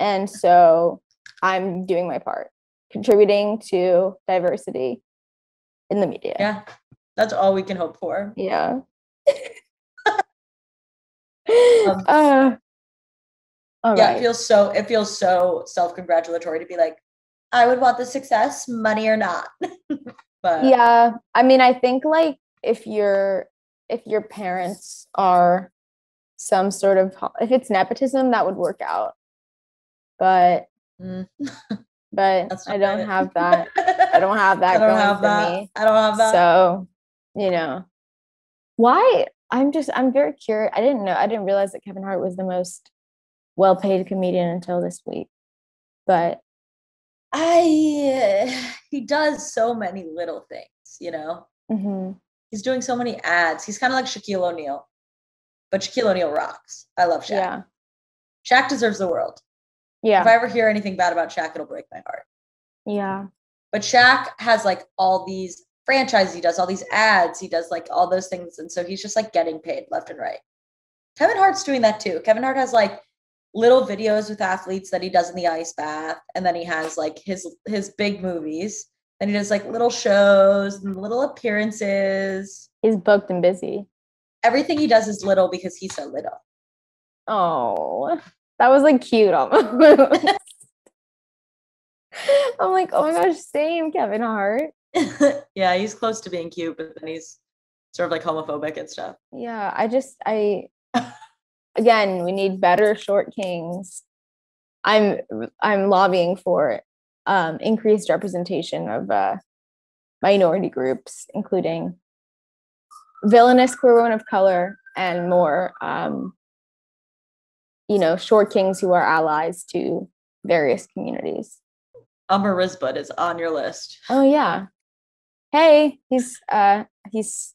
And so I'm doing my part, contributing to diversity in the media. Yeah. That's all we can hope for. Yeah. Um, uh, all yeah, right. it feels so it feels so self-congratulatory to be like, I would want the success, money or not. but yeah i mean i think like if your if your parents are some sort of if it's nepotism that would work out but mm, but i don't have that i don't have that I don't going have for that. me I don't have that. so you know why i'm just i'm very curious i didn't know i didn't realize that kevin hart was the most well-paid comedian until this week but I he does so many little things, you know. mhm. He's doing so many ads. He's kind of like Shaquille O'Neal, but Shaquille O'Neal rocks. I love Shaq. yeah Shaq deserves the world. yeah If I ever hear anything bad about Shaq, it'll break my heart. yeah But Shaq has like all these franchises, he does all these ads, he does like all those things. And so he's just like getting paid left and right. Kevin Hart's doing that too. Kevin Hart has like little videos with athletes that he does in the ice bath. And then he has like his his big movies. Then he does like little shows and little appearances. He's booked and busy. Everything he does is little because he's so little. Oh, that was like cute almost. I'm like, oh my gosh, same Kevin Hart. yeah, he's close to being cute, but then he's sort of like homophobic and stuff. Yeah, I just I again, we need better short kings. I'm I'm lobbying for um, increased representation of uh, minority groups, including villainous queer women of color and more, um, you know, short kings who are allies to various communities. Umar Rizbut is on your list. Oh yeah. Hey, he's uh he's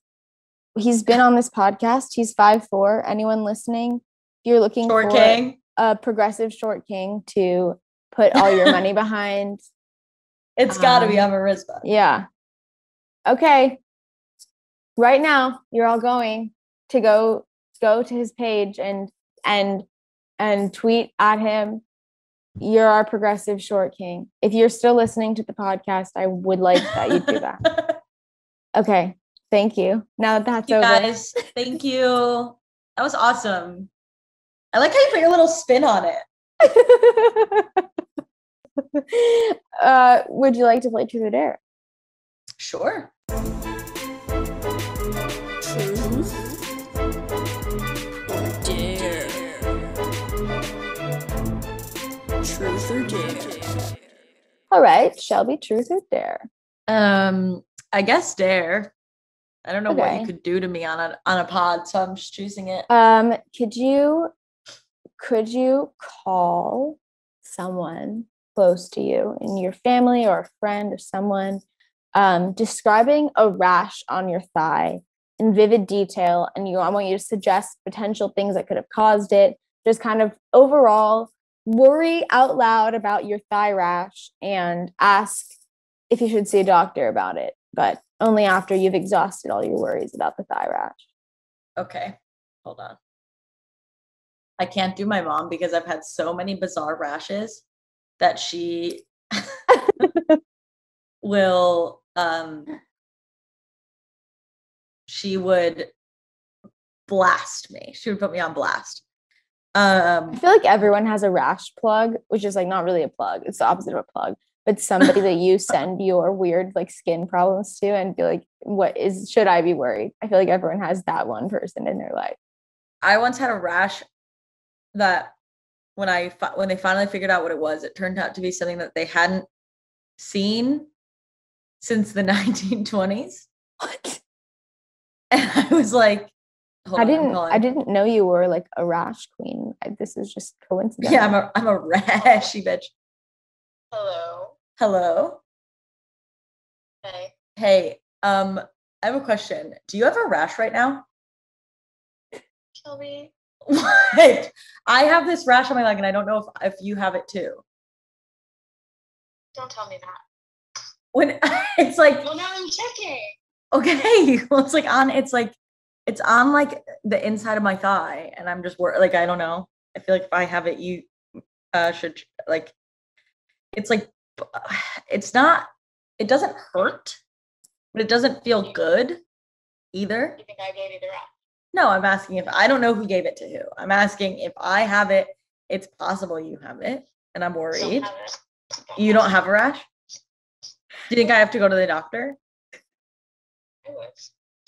he's been on this podcast. He's five four. Anyone listening? If you're looking Short for King. a progressive short king to put all your money behind, It's got to be Um, Umar Rizbut. yeah. Okay. Right now, you're all going to go go to his page and and and tweet at him. You're our progressive short king. If you're still listening to the podcast, I would like that you do that. Okay. Thank you. Now that's you over. guys, thank you. That was awesome. I like how you put your little spin on it. uh, would you like to play Truth or Dare? Sure. Truth or dare? Truth or dare? All right, Shelby, Truth or Dare? Um, I guess dare. I don't know what you could do to me on a on a pod, so I'm just choosing it. Um, could you could you call someone close to you in your family or a friend or someone um, describing a rash on your thigh in vivid detail and you I want you to suggest potential things that could have caused it just kind of overall worry out loud about your thigh rash and ask if you should see a doctor about it but only after you've exhausted all your worries about the thigh rash Okay, hold on. I can't do my mom because I've had so many bizarre rashes that she will um she would blast me. She would put me on blast. Um I feel like everyone has a rash plug, which is like not really a plug. It's the opposite of a plug, but somebody that you send your weird like skin problems to and be like, what is should I be worried? I feel like everyone has that one person in their life. I once had a rash that when I when they finally figured out what it was, it turned out to be something that they hadn't seen since the 1920s. What? And I was like, hold I on, didn't I didn't know you were like a rash queen. I, this is just coincidence. Yeah, I'm a I'm a rashy bitch. Hello. Hello. Hey. Hey, um, I have a question. Do you have a rash right now? Shelby. What? I have this rash on my leg, and I don't know if if you have it too. Don't tell me that. When it's like Well, now I'm checking. okay, well, it's like on it's like it's on like the inside of my thigh, and I'm just worried. like I don't know. I feel like if I have it, you uh should like. It's like it's not. It doesn't hurt, but it doesn't feel good either. You think I gave the? No, I'm asking if I don't know who gave it to who. I'm asking if I have it. It's possible you have it, and I'm Don't worried. You don't have a rash. Do you think I have to go to the doctor? I would.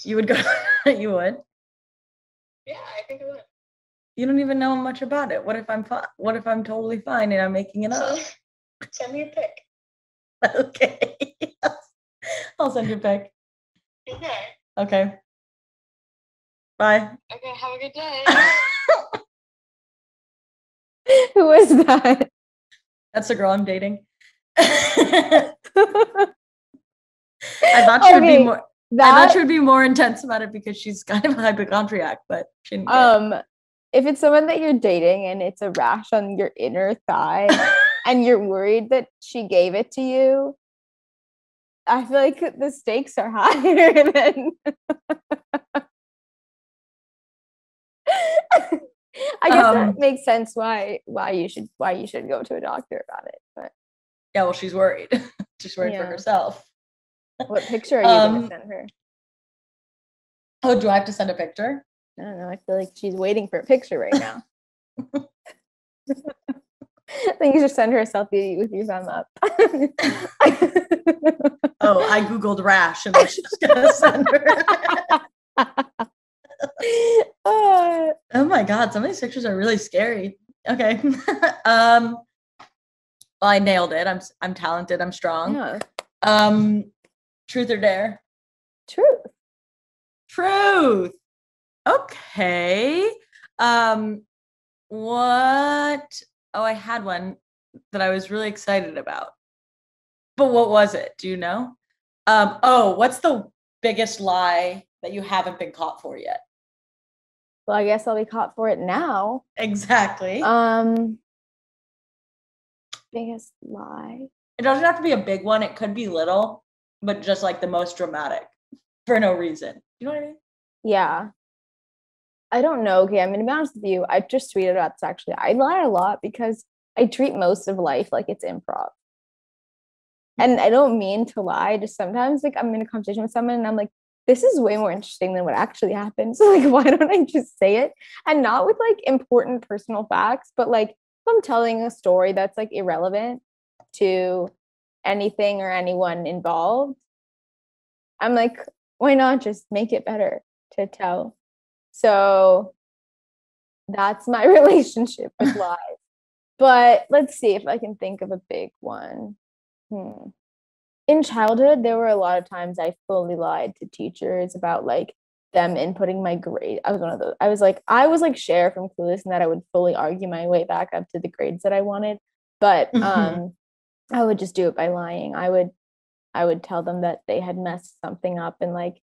You would go. you would. Yeah, I think I would. You don't even know much about it. What if I'm fine? What if I'm totally fine and I'm making it up? So, send me a pic. okay. I'll send you a pic. Okay. Okay. Bye. Okay. Have a good day. Who is that? That's the girl I'm dating. I thought she would be Okay, more. I thought she would be more intense about it because she's kind of a hypochondriac, but she didn't. get it. um if it's someone that you're dating and it's a rash on your inner thigh and you're worried that she gave it to you I feel like the stakes are higher than. I guess Um, that makes sense why why you should why you should go to a doctor about it. But Yeah, well, she's worried. she's worried for herself. what picture are you Um, gonna send her? Oh, do I have to send a picture? I don't know. I feel like she's waiting for a picture right now. I think you should send her a selfie with your thumb up. Oh, I googled rash and I was just gonna send her. Uh, oh my god, some of these pictures are really scary. Okay. um well, I nailed it. I'm I'm talented, I'm strong. yeah, Um truth or dare? truth. Truth. Okay. Um what oh I had one that I was really excited about. But what was it? Do you know? Um oh, what's the biggest lie that you haven't been caught for yet? Well, I guess I'll be caught for it now. Exactly. Um, biggest lie. it doesn't have to be a big one, it could be little, but just like the most dramatic for no reason. You know what I mean? Yeah. I don't know. Okay, I'm gonna be honest with you. I just tweeted about this actually. I lie a lot because I treat most of life like it's improv. And I don't mean to lie, just sometimes like I'm in a conversation with someone and I'm like, this is way more interesting than what actually happened. So like why don't I just say it? And not with like important personal facts, but like if I'm telling a story that's like irrelevant to anything or anyone involved, I'm like, why not just make it better to tell? So that's my relationship with lies. But let's see if I can think of a big one. Hmm. In childhood, there were a lot of times I fully lied to teachers about like them inputting my grade. I was one of those. I was like, I was like Cher from Clueless in that I would fully argue my way back up to the grades that I wanted. But Mhm. um I would just do it by lying. I would I would tell them that they had messed something up and like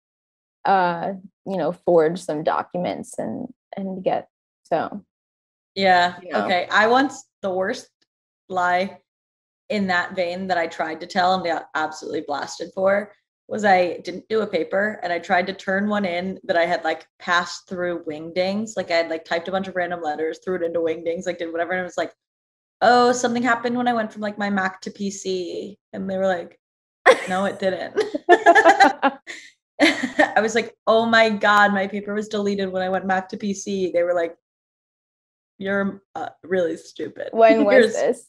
uh you know forge some documents and and get so Yeah. You know? Okay. I once the worst lie in that vein that I tried to tell and got absolutely blasted for was I didn't do a paper and I tried to turn one in that I had like passed through wingdings. Like I had like typed a bunch of random letters, threw it into wingdings, like did whatever. And it was like, oh, something happened when I went from like my Mac to PC. And they were like, no, it didn't. I was like, oh my God, my paper was deleted when I went Mac to PC. They were like, you're uh, really stupid. when was this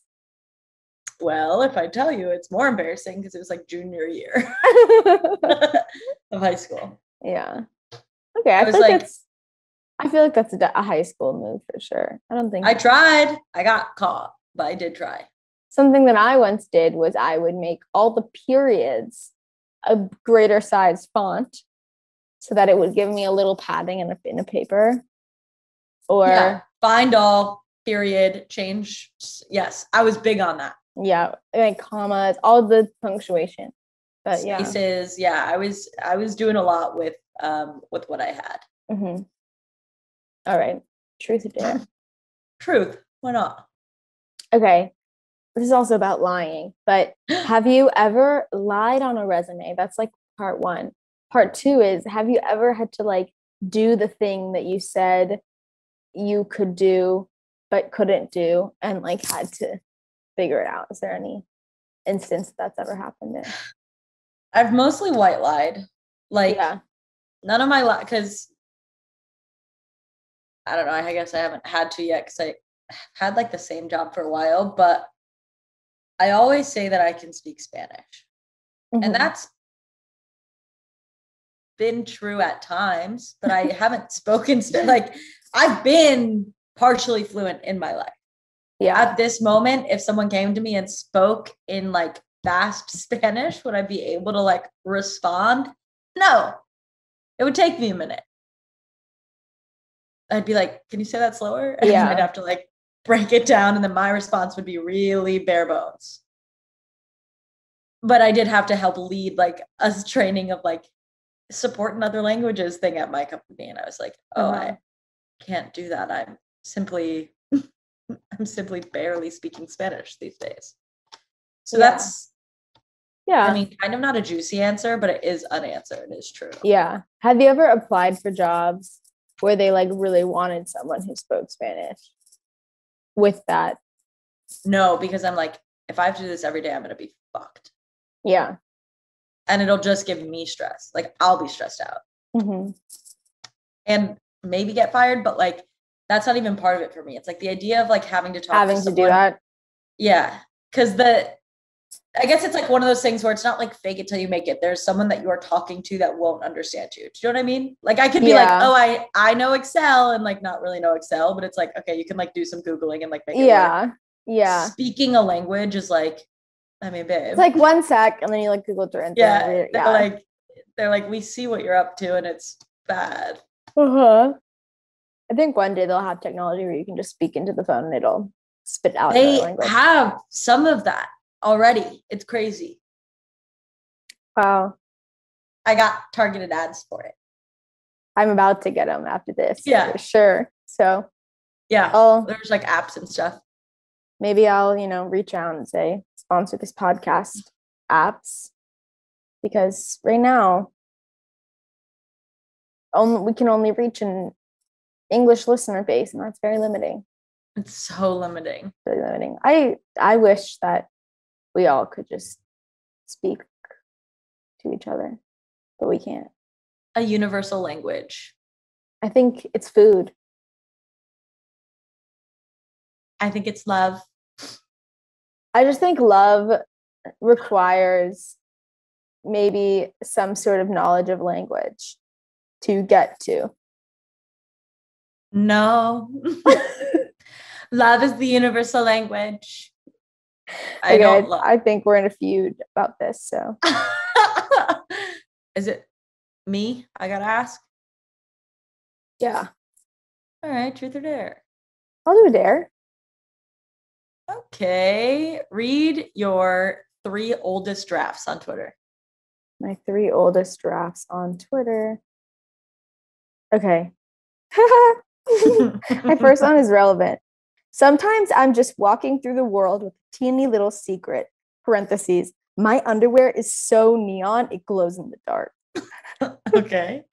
Well, if I tell you, it's more embarrassing because it was like junior year of high school. yeah okay i, I was feel like, that's i feel like that's a, a high school move for sure i don't think I tried. I got caught, but I did try. something that i once did was i would make all the periods a greater size font so that it would give me a little padding in a, in a paper or yeah. Find all, period, change. Yes, I was big on that. yeah like commas all the punctuation but yeah Spaces. Yeah, I was I was doing a lot with um with what I had. mhm. all right truth or dare Truth. Why not? okay this is also about lying but have you ever lied on a resume that's like part one part two is have you ever had to like do the thing that you said you could do but couldn't do and like had to figure it out is there any instance that's ever happened in I've mostly white lied. Like yeah none of my li because I don't know. I guess I haven't had to yet because I had like the same job for a while, but I always say that I can speak Spanish. Mhm. And that's been true at times, but I haven't spoken Sp- like I've been partially fluent in my life. yeah At this moment, if someone came to me and spoke in like fast Spanish, would I be able to like respond? No. It would take me a minute. I'd be like, can you say that slower? And Yeah. I'd have to like break it down, and then my response would be really bare bones. But I did have to help lead like a training of like support in other languages thing at my company. And I was like, oh, Uh-huh. I can't do that. I'm simply I'm simply barely speaking Spanish these days. So Yeah. that's Yeah. I mean, kind of not a juicy answer, but it is an answer. It is true. yeah. Have you ever applied for jobs where they like really wanted someone who spoke Spanish with that? No, because I'm like, if I have to do this every day, I'm gonna be fucked. Yeah. And it'll just give me stress. Like I'll be stressed out hmm and maybe get fired, but like that's not even part of it for me. It's like the idea of like having to talk Having to, to do that. Yeah. Cause the I guess it's like one of those things where it's not like fake it till you make it. There's someone that you are talking to that won't understand you. Do you know what I mean? Like I could be like, oh, I I know Excel and like not really know Excel, but it's like, okay, you can like do some Googling and like make it work. Yeah. Yeah. Speaking a language is like, I mean, babe. It's like one sec and then you like Google Translate. yeah, they're Yeah. like they're like, we see what you're up to and it's bad. uh-huh. I think one day they'll have technology where you can just speak into the phone and it'll spit out They the language. have some of that already. It's crazy. wow. I got targeted ads for it. I'm about to get them after this. Yeah. For sure. So Yeah. I'll There's like apps and stuff. maybe I'll, you know, reach out and say sponsor this podcast apps because right now only we can only reach an English listener base and that's very limiting. It's so limiting. Very limiting. I I wish that we all could just speak to each other, but we can't. A universal language. I think it's food. I think it's love. I just think love requires maybe some sort of knowledge of language to get to. No. love is the universal language. I Okay, don't. I think we're in a feud about this. So is it me? I gotta ask. yeah, All right, truth or dare. I'll do a dare. Okay. Read your three oldest drafts on Twitter. My three oldest drafts on Twitter. Okay. My first one is relevant. Sometimes I'm just walking through the world with a teeny little secret. Parentheses. My underwear is so neon it glows in the dark. okay.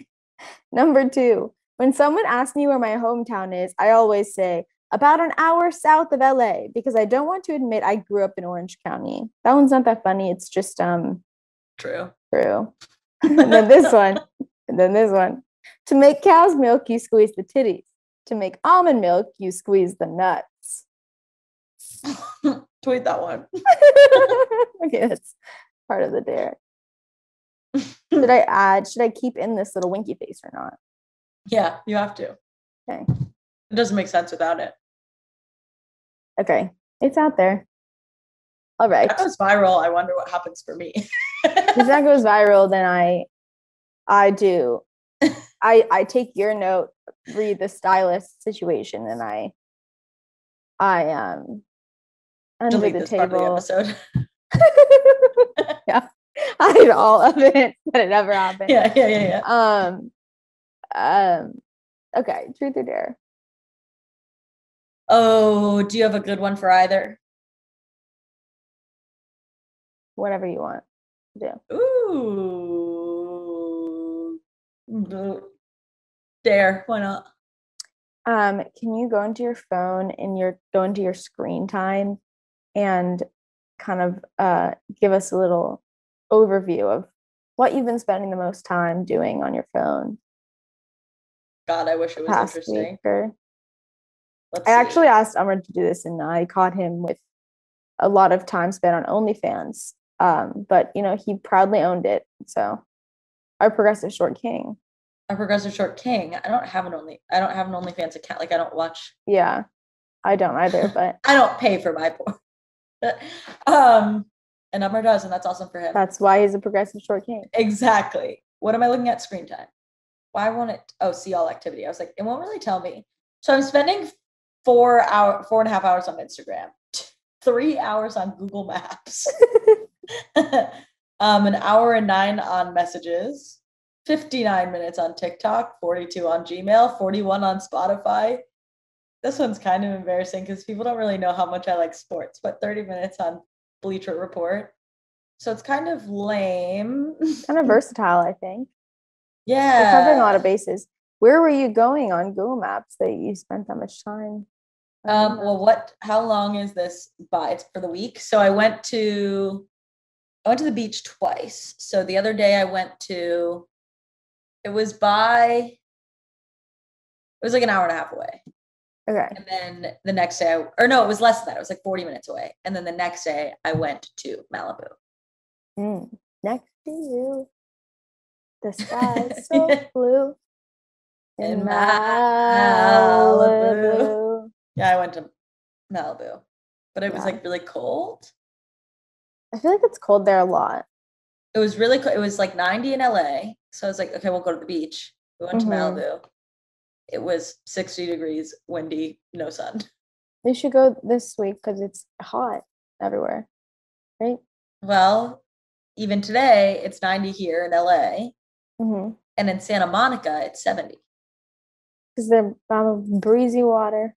Number two, when someone asks me where my hometown is, I always say about an hour south of LA because I don't want to admit I grew up in Orange County. That one's not that funny. It's just um True. true. and then this one, and then this one. To make cow's milk, you squeeze the titties. To make almond milk, you squeeze the nuts. Tweet that one. okay, that's part of the dare. Should I add? Should I keep in this little winky face or not? Yeah, you have to. Okay. It doesn't make sense without it. Okay, it's out there. All right. That goes viral. I wonder what happens for me. if that goes viral, then I, I do, I I take your note, read the stylist situation, and I, I um, under Delete the this part of the table. episode. yeah, hide all of it but it never happened. yeah, yeah, yeah, yeah. Um, um, okay, truth or dare. Oh, do you have a good one for either? Whatever you want. to do. Ooh. Dare. Why not? Um, can you go into your phone and your go into your screen time and kind of uh give us a little overview of what you've been spending the most time doing on your phone God, I wish it was past interesting. or I see. actually asked Amr to do this and I caught him with a lot of time spent on OnlyFans. Um, but you know, he proudly owned it. So our progressive short king. A progressive short king. I don't have an only. I don't have an OnlyFans account. Like I don't watch. Yeah. I don't either, but I don't pay for my porn. um, and Umar does, and that's awesome for him. that's why he's a progressive short king. Exactly. What am I looking at? Screen time. Why won't it? Oh, see all activity. I was like, it won't really tell me. So I'm spending four hour, four and a half hours on Instagram, three hours on Google Maps, um, an hour and nine on messages, 59 minutes on TikTok, 42 on Gmail, 41 on Spotify. This one's kind of embarrassing because people don't really know how much I like sports, but 30 minutes on Bleacher Report, So it's kind of lame. Kind of versatile, I think. yeah. You're covering a lot of bases. Where were you going on Google Maps that you spent that much time? Um, well, what? How long is this by? It's for the week. So I went to, I went to the beach twice. So the other day I went to, it was by, it was like an hour and a half away. Okay. And then the next day, I, or no, it was less than that. It was like forty minutes away. And then the next day I went to Malibu. Mm. Next to you, the sky's so blue. In In Malibu. Malibu. Yeah, I went to Malibu, but it was like really cold. I feel like it's cold there a lot. It was really cool. It was like 90 in LA. So I was like, okay, we'll go to the beach. We went Mhm. to Malibu. It was 60 degrees, windy, no sun. We should go this week because it's hot everywhere, right? Well, even today, it's 90 here in LA. Mm-hmm. And in Santa Monica, it's 70. Because they're um, breezy water.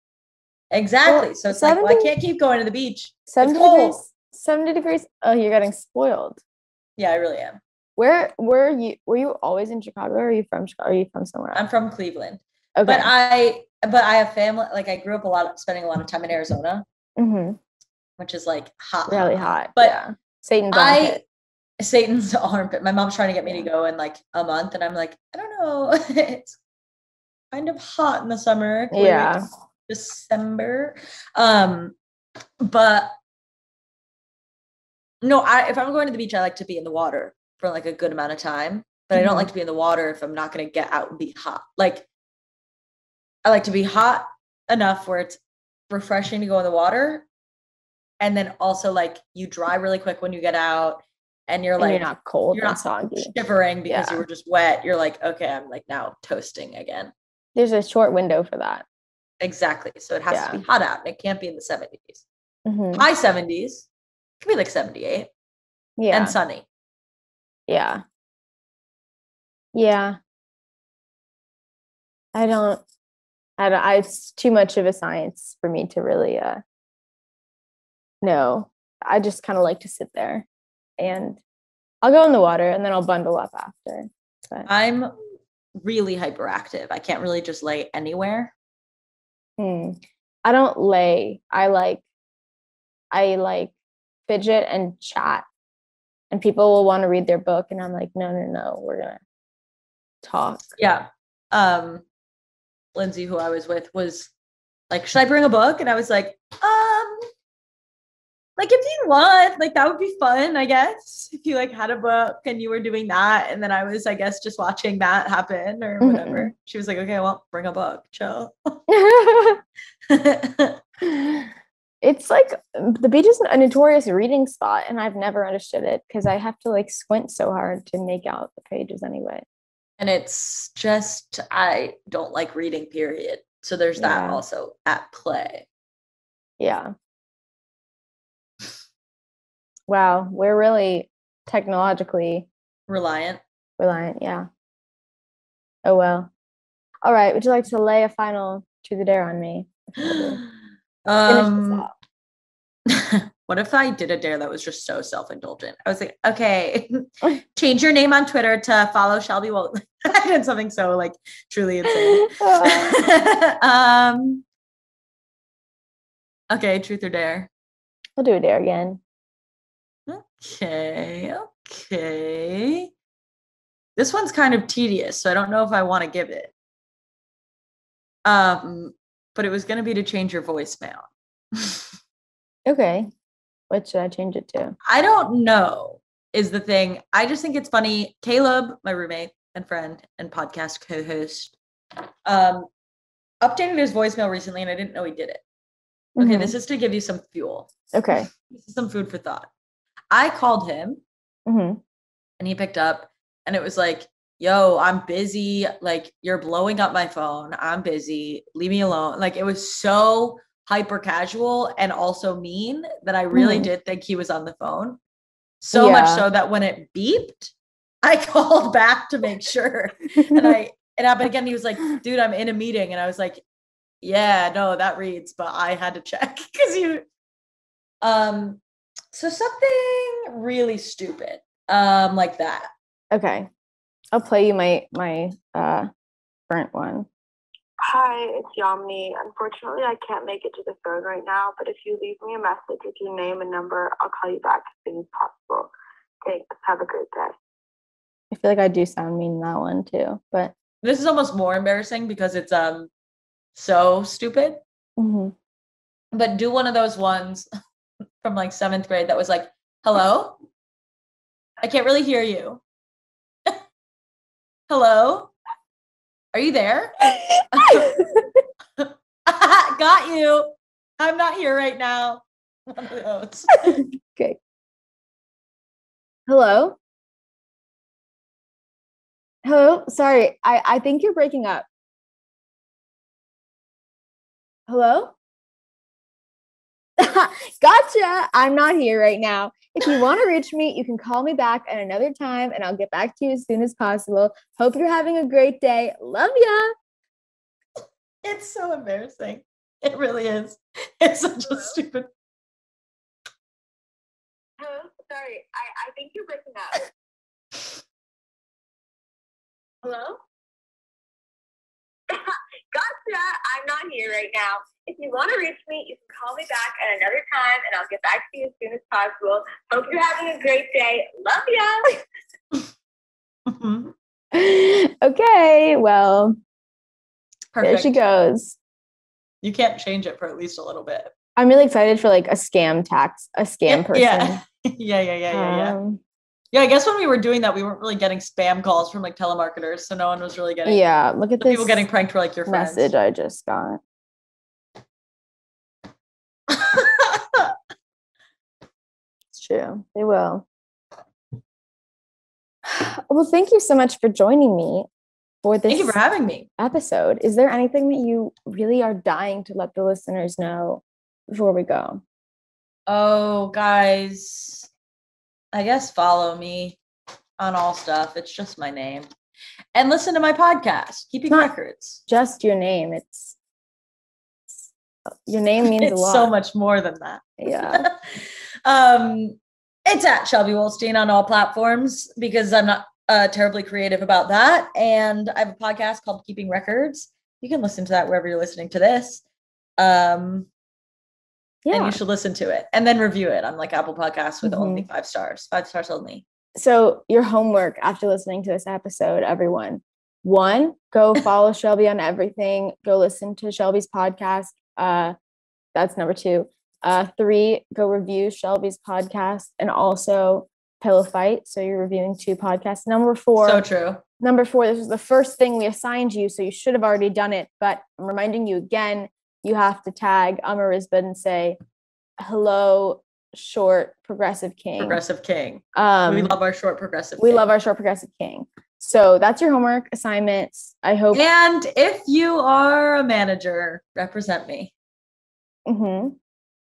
Exactly. so it's like, well, I can't keep going to the beach. 70 cold. degrees. 70 degrees. Oh, you're getting spoiled. Yeah, I really am. Where were you? Were you always in Chicago? Or are you from Chicago? Are you from somewhere I'm from Cleveland. Okay. But I but I have family like I grew up a lot of spending a lot of time in Arizona, hmm which is like hot. Really hot. But yeah. Satan's I armpit. Satan's armpit. My mom's trying to get me to go in like a month, and I'm like, I don't know. it's kind of hot in the summer. Can we wait Yeah. December. Um, but no, I if I'm going to the beach, I like to be in the water for like a good amount of time. But I don't like to be in the water if I'm not going to get out and be hot. Like I like to be hot enough where it's refreshing to go in the water. And then also like you dry really quick when you get out and you're And like you're not cold you're not soggy. shivering because Yeah. you were just wet. You're like, okay, I'm like now toasting again. There's a short window for that. Exactly. So it has to be hot out and it can't be in the 70s. Mhm. High 70s. Could be like 78 Yeah. and sunny. Yeah. Yeah. I don't I don't I it's too much of a science for me to really uh know. I just kind of like to sit there and I'll go in the water and then I'll bundle up after. But I'm really hyperactive. I can't really just lay anywhere. hmm. I don't lay. I like I like fidget and chat. And people will want to read their book and I'm like, no, no, no, we're gonna talk. Yeah. Um Lindsay, who I was with, was like, should I bring a book? And I was like, um, like if you want, like that would be fun, I guess. If you like had a book and you were doing that, and then I was, I guess, just watching that happen or Mhm. whatever. She was like, okay, well, bring a book, chill. it's like the beach is a notorious reading spot and i've never understood it because i have to like squint so hard to make out the pages anyway. And it's just I don't like reading, period. So there's that also at play. yeah. Wow we're really technologically Reliant. reliant yeah. Oh well. All right would you like to lay a final truth or dare on me um what if I did a dare that was just so self-indulgent? I was like, okay, change your name on Twitter to follow Shelby. Well, I did something so like truly insane. um okay, truth or dare. I'll do a dare again Okay, okay. This one's kind of tedious, so I don't know if I want to give it. Um, but it was gonna be to change your voicemail. okay what should i change it to I don't know is the thing. I just think it's funny. Caleb, my roommate and friend and podcast co-host, um, updated his voicemail recently, and I didn't know he did it. Okay, Mhm. this is to give you some fuel. okay This is some food for thought. I called him hmm and he picked up and it was like yo i'm busy like you're blowing up my phone i'm busy leave me alone like it was so hyper casual and also mean that i really Mhm. did think he was on the phone so much so that when it beeped i called back to make sure and i and I, but again he was like dude i'm in a meeting and i was like yeah no that reads but i had to check because you um So something really stupid, um, like that. Okay. I'll play you my my uh burnt one. Hi, it's Yamini. Unfortunately, I can't make it to the phone right now, but if you leave me a message with your name and number, I'll call you back as soon as possible. Thanks. Have a great day. I feel like I do sound mean in that one too, but This is almost more embarrassing because it's um so stupid. mhm. But do one of those ones from like seventh grade that was like, "Hello, I can't really hear you. Hello, are you there? Got you. I'm not here right now." One of those. okay. Hello? Hello? Sorry, I, I think you're breaking up. Hello? gotcha. I'm not here right now. If you want to reach me, you can call me back at another time and I'll get back to you as soon as possible. Hope you're having a great day. Love ya. It's so embarrassing. It really is. It's such a stupid. Hello? Sorry, I, I think you're breaking up. Hello? Gotcha. I'm not here right now. If you want to reach me, you can call me back at another time and I'll get back to you as soon as possible. Hope you're having a great day. Love ya. Mhm. okay, well, there she goes. You can't change it for at least a little bit. I'm really excited for like a scam tax, a scam person. Yeah. yeah, yeah, yeah, yeah, yeah. Um, Yeah, I guess when we were doing that, we weren't really getting spam calls from like telemarketers, so no one was really getting. yeah, look at the this people getting pranked for like your friends. message I just got. It's true. They will. Well, thank you so much for joining me for this Thank you for having me. episode. Is there anything that you really are dying to let the listeners know before we go? Oh, guys, I guess follow me on all stuff. It's just my name, and listen to my podcast, Keeping Not- Records. Just your name. It's your name means It's a lot. so much more than that. Yeah. um, it's at Shelby Wolstein on all platforms because I'm not uh, terribly creative about that. And I have a podcast called Keeping Records. You can listen to that wherever you're listening to this. Um, and you should listen to it and then review it on like Apple Podcasts with Mm-hmm. only five stars, five stars only. So, your homework after listening to this episode, everyone one, go follow Shelby on everything. Go listen to Shelby's podcast. Uh, that's number two. Uh, three, go review Shelby's podcast and also Pillow Fight. So, you're reviewing two podcasts. Number four, So true. number four, this was the first thing we assigned you. So, you should have already done it. But I'm reminding you again, you have to tag Amarisbad and say, hello, short progressive king. Progressive King. Um, we love our short progressive. we King. love our short progressive king. So that's your homework assignments. I hope. And if you are a manager, represent me. Mhm.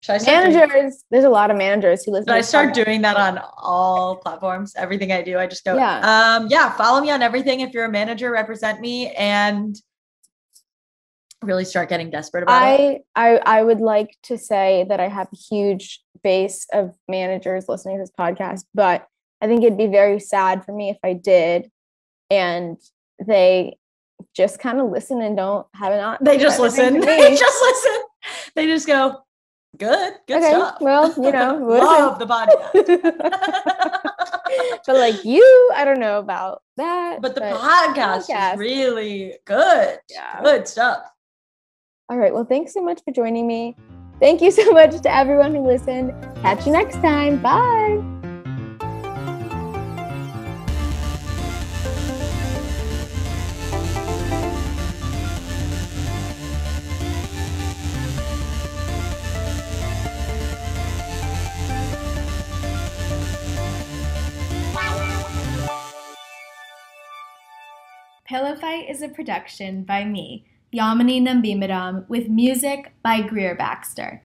Should I start Managers, there's a lot of managers who listen. Should I start podcast. doing that on all platforms? Everything I do, I just go, Yeah. um, yeah, follow me on everything. If you're a manager, represent me and really start getting desperate about it. I, I I would like to say that I have a huge base of managers listening to this podcast, but I think it'd be very sad for me if I did, and they just kind of listen and don't have an. on- They just listen. They just listen. They just go, good, good Okay, stuff. well, you know, love the podcast. but like you, I don't know about that. but the podcast, podcast. is really good. Yeah. Good stuff. All right. Well, thanks so much for joining me. Thank you so much to everyone who listened. Catch you next time. Bye. Pillow Fight is a production by me, Yamini Nambimadom with music by Greer Baxter.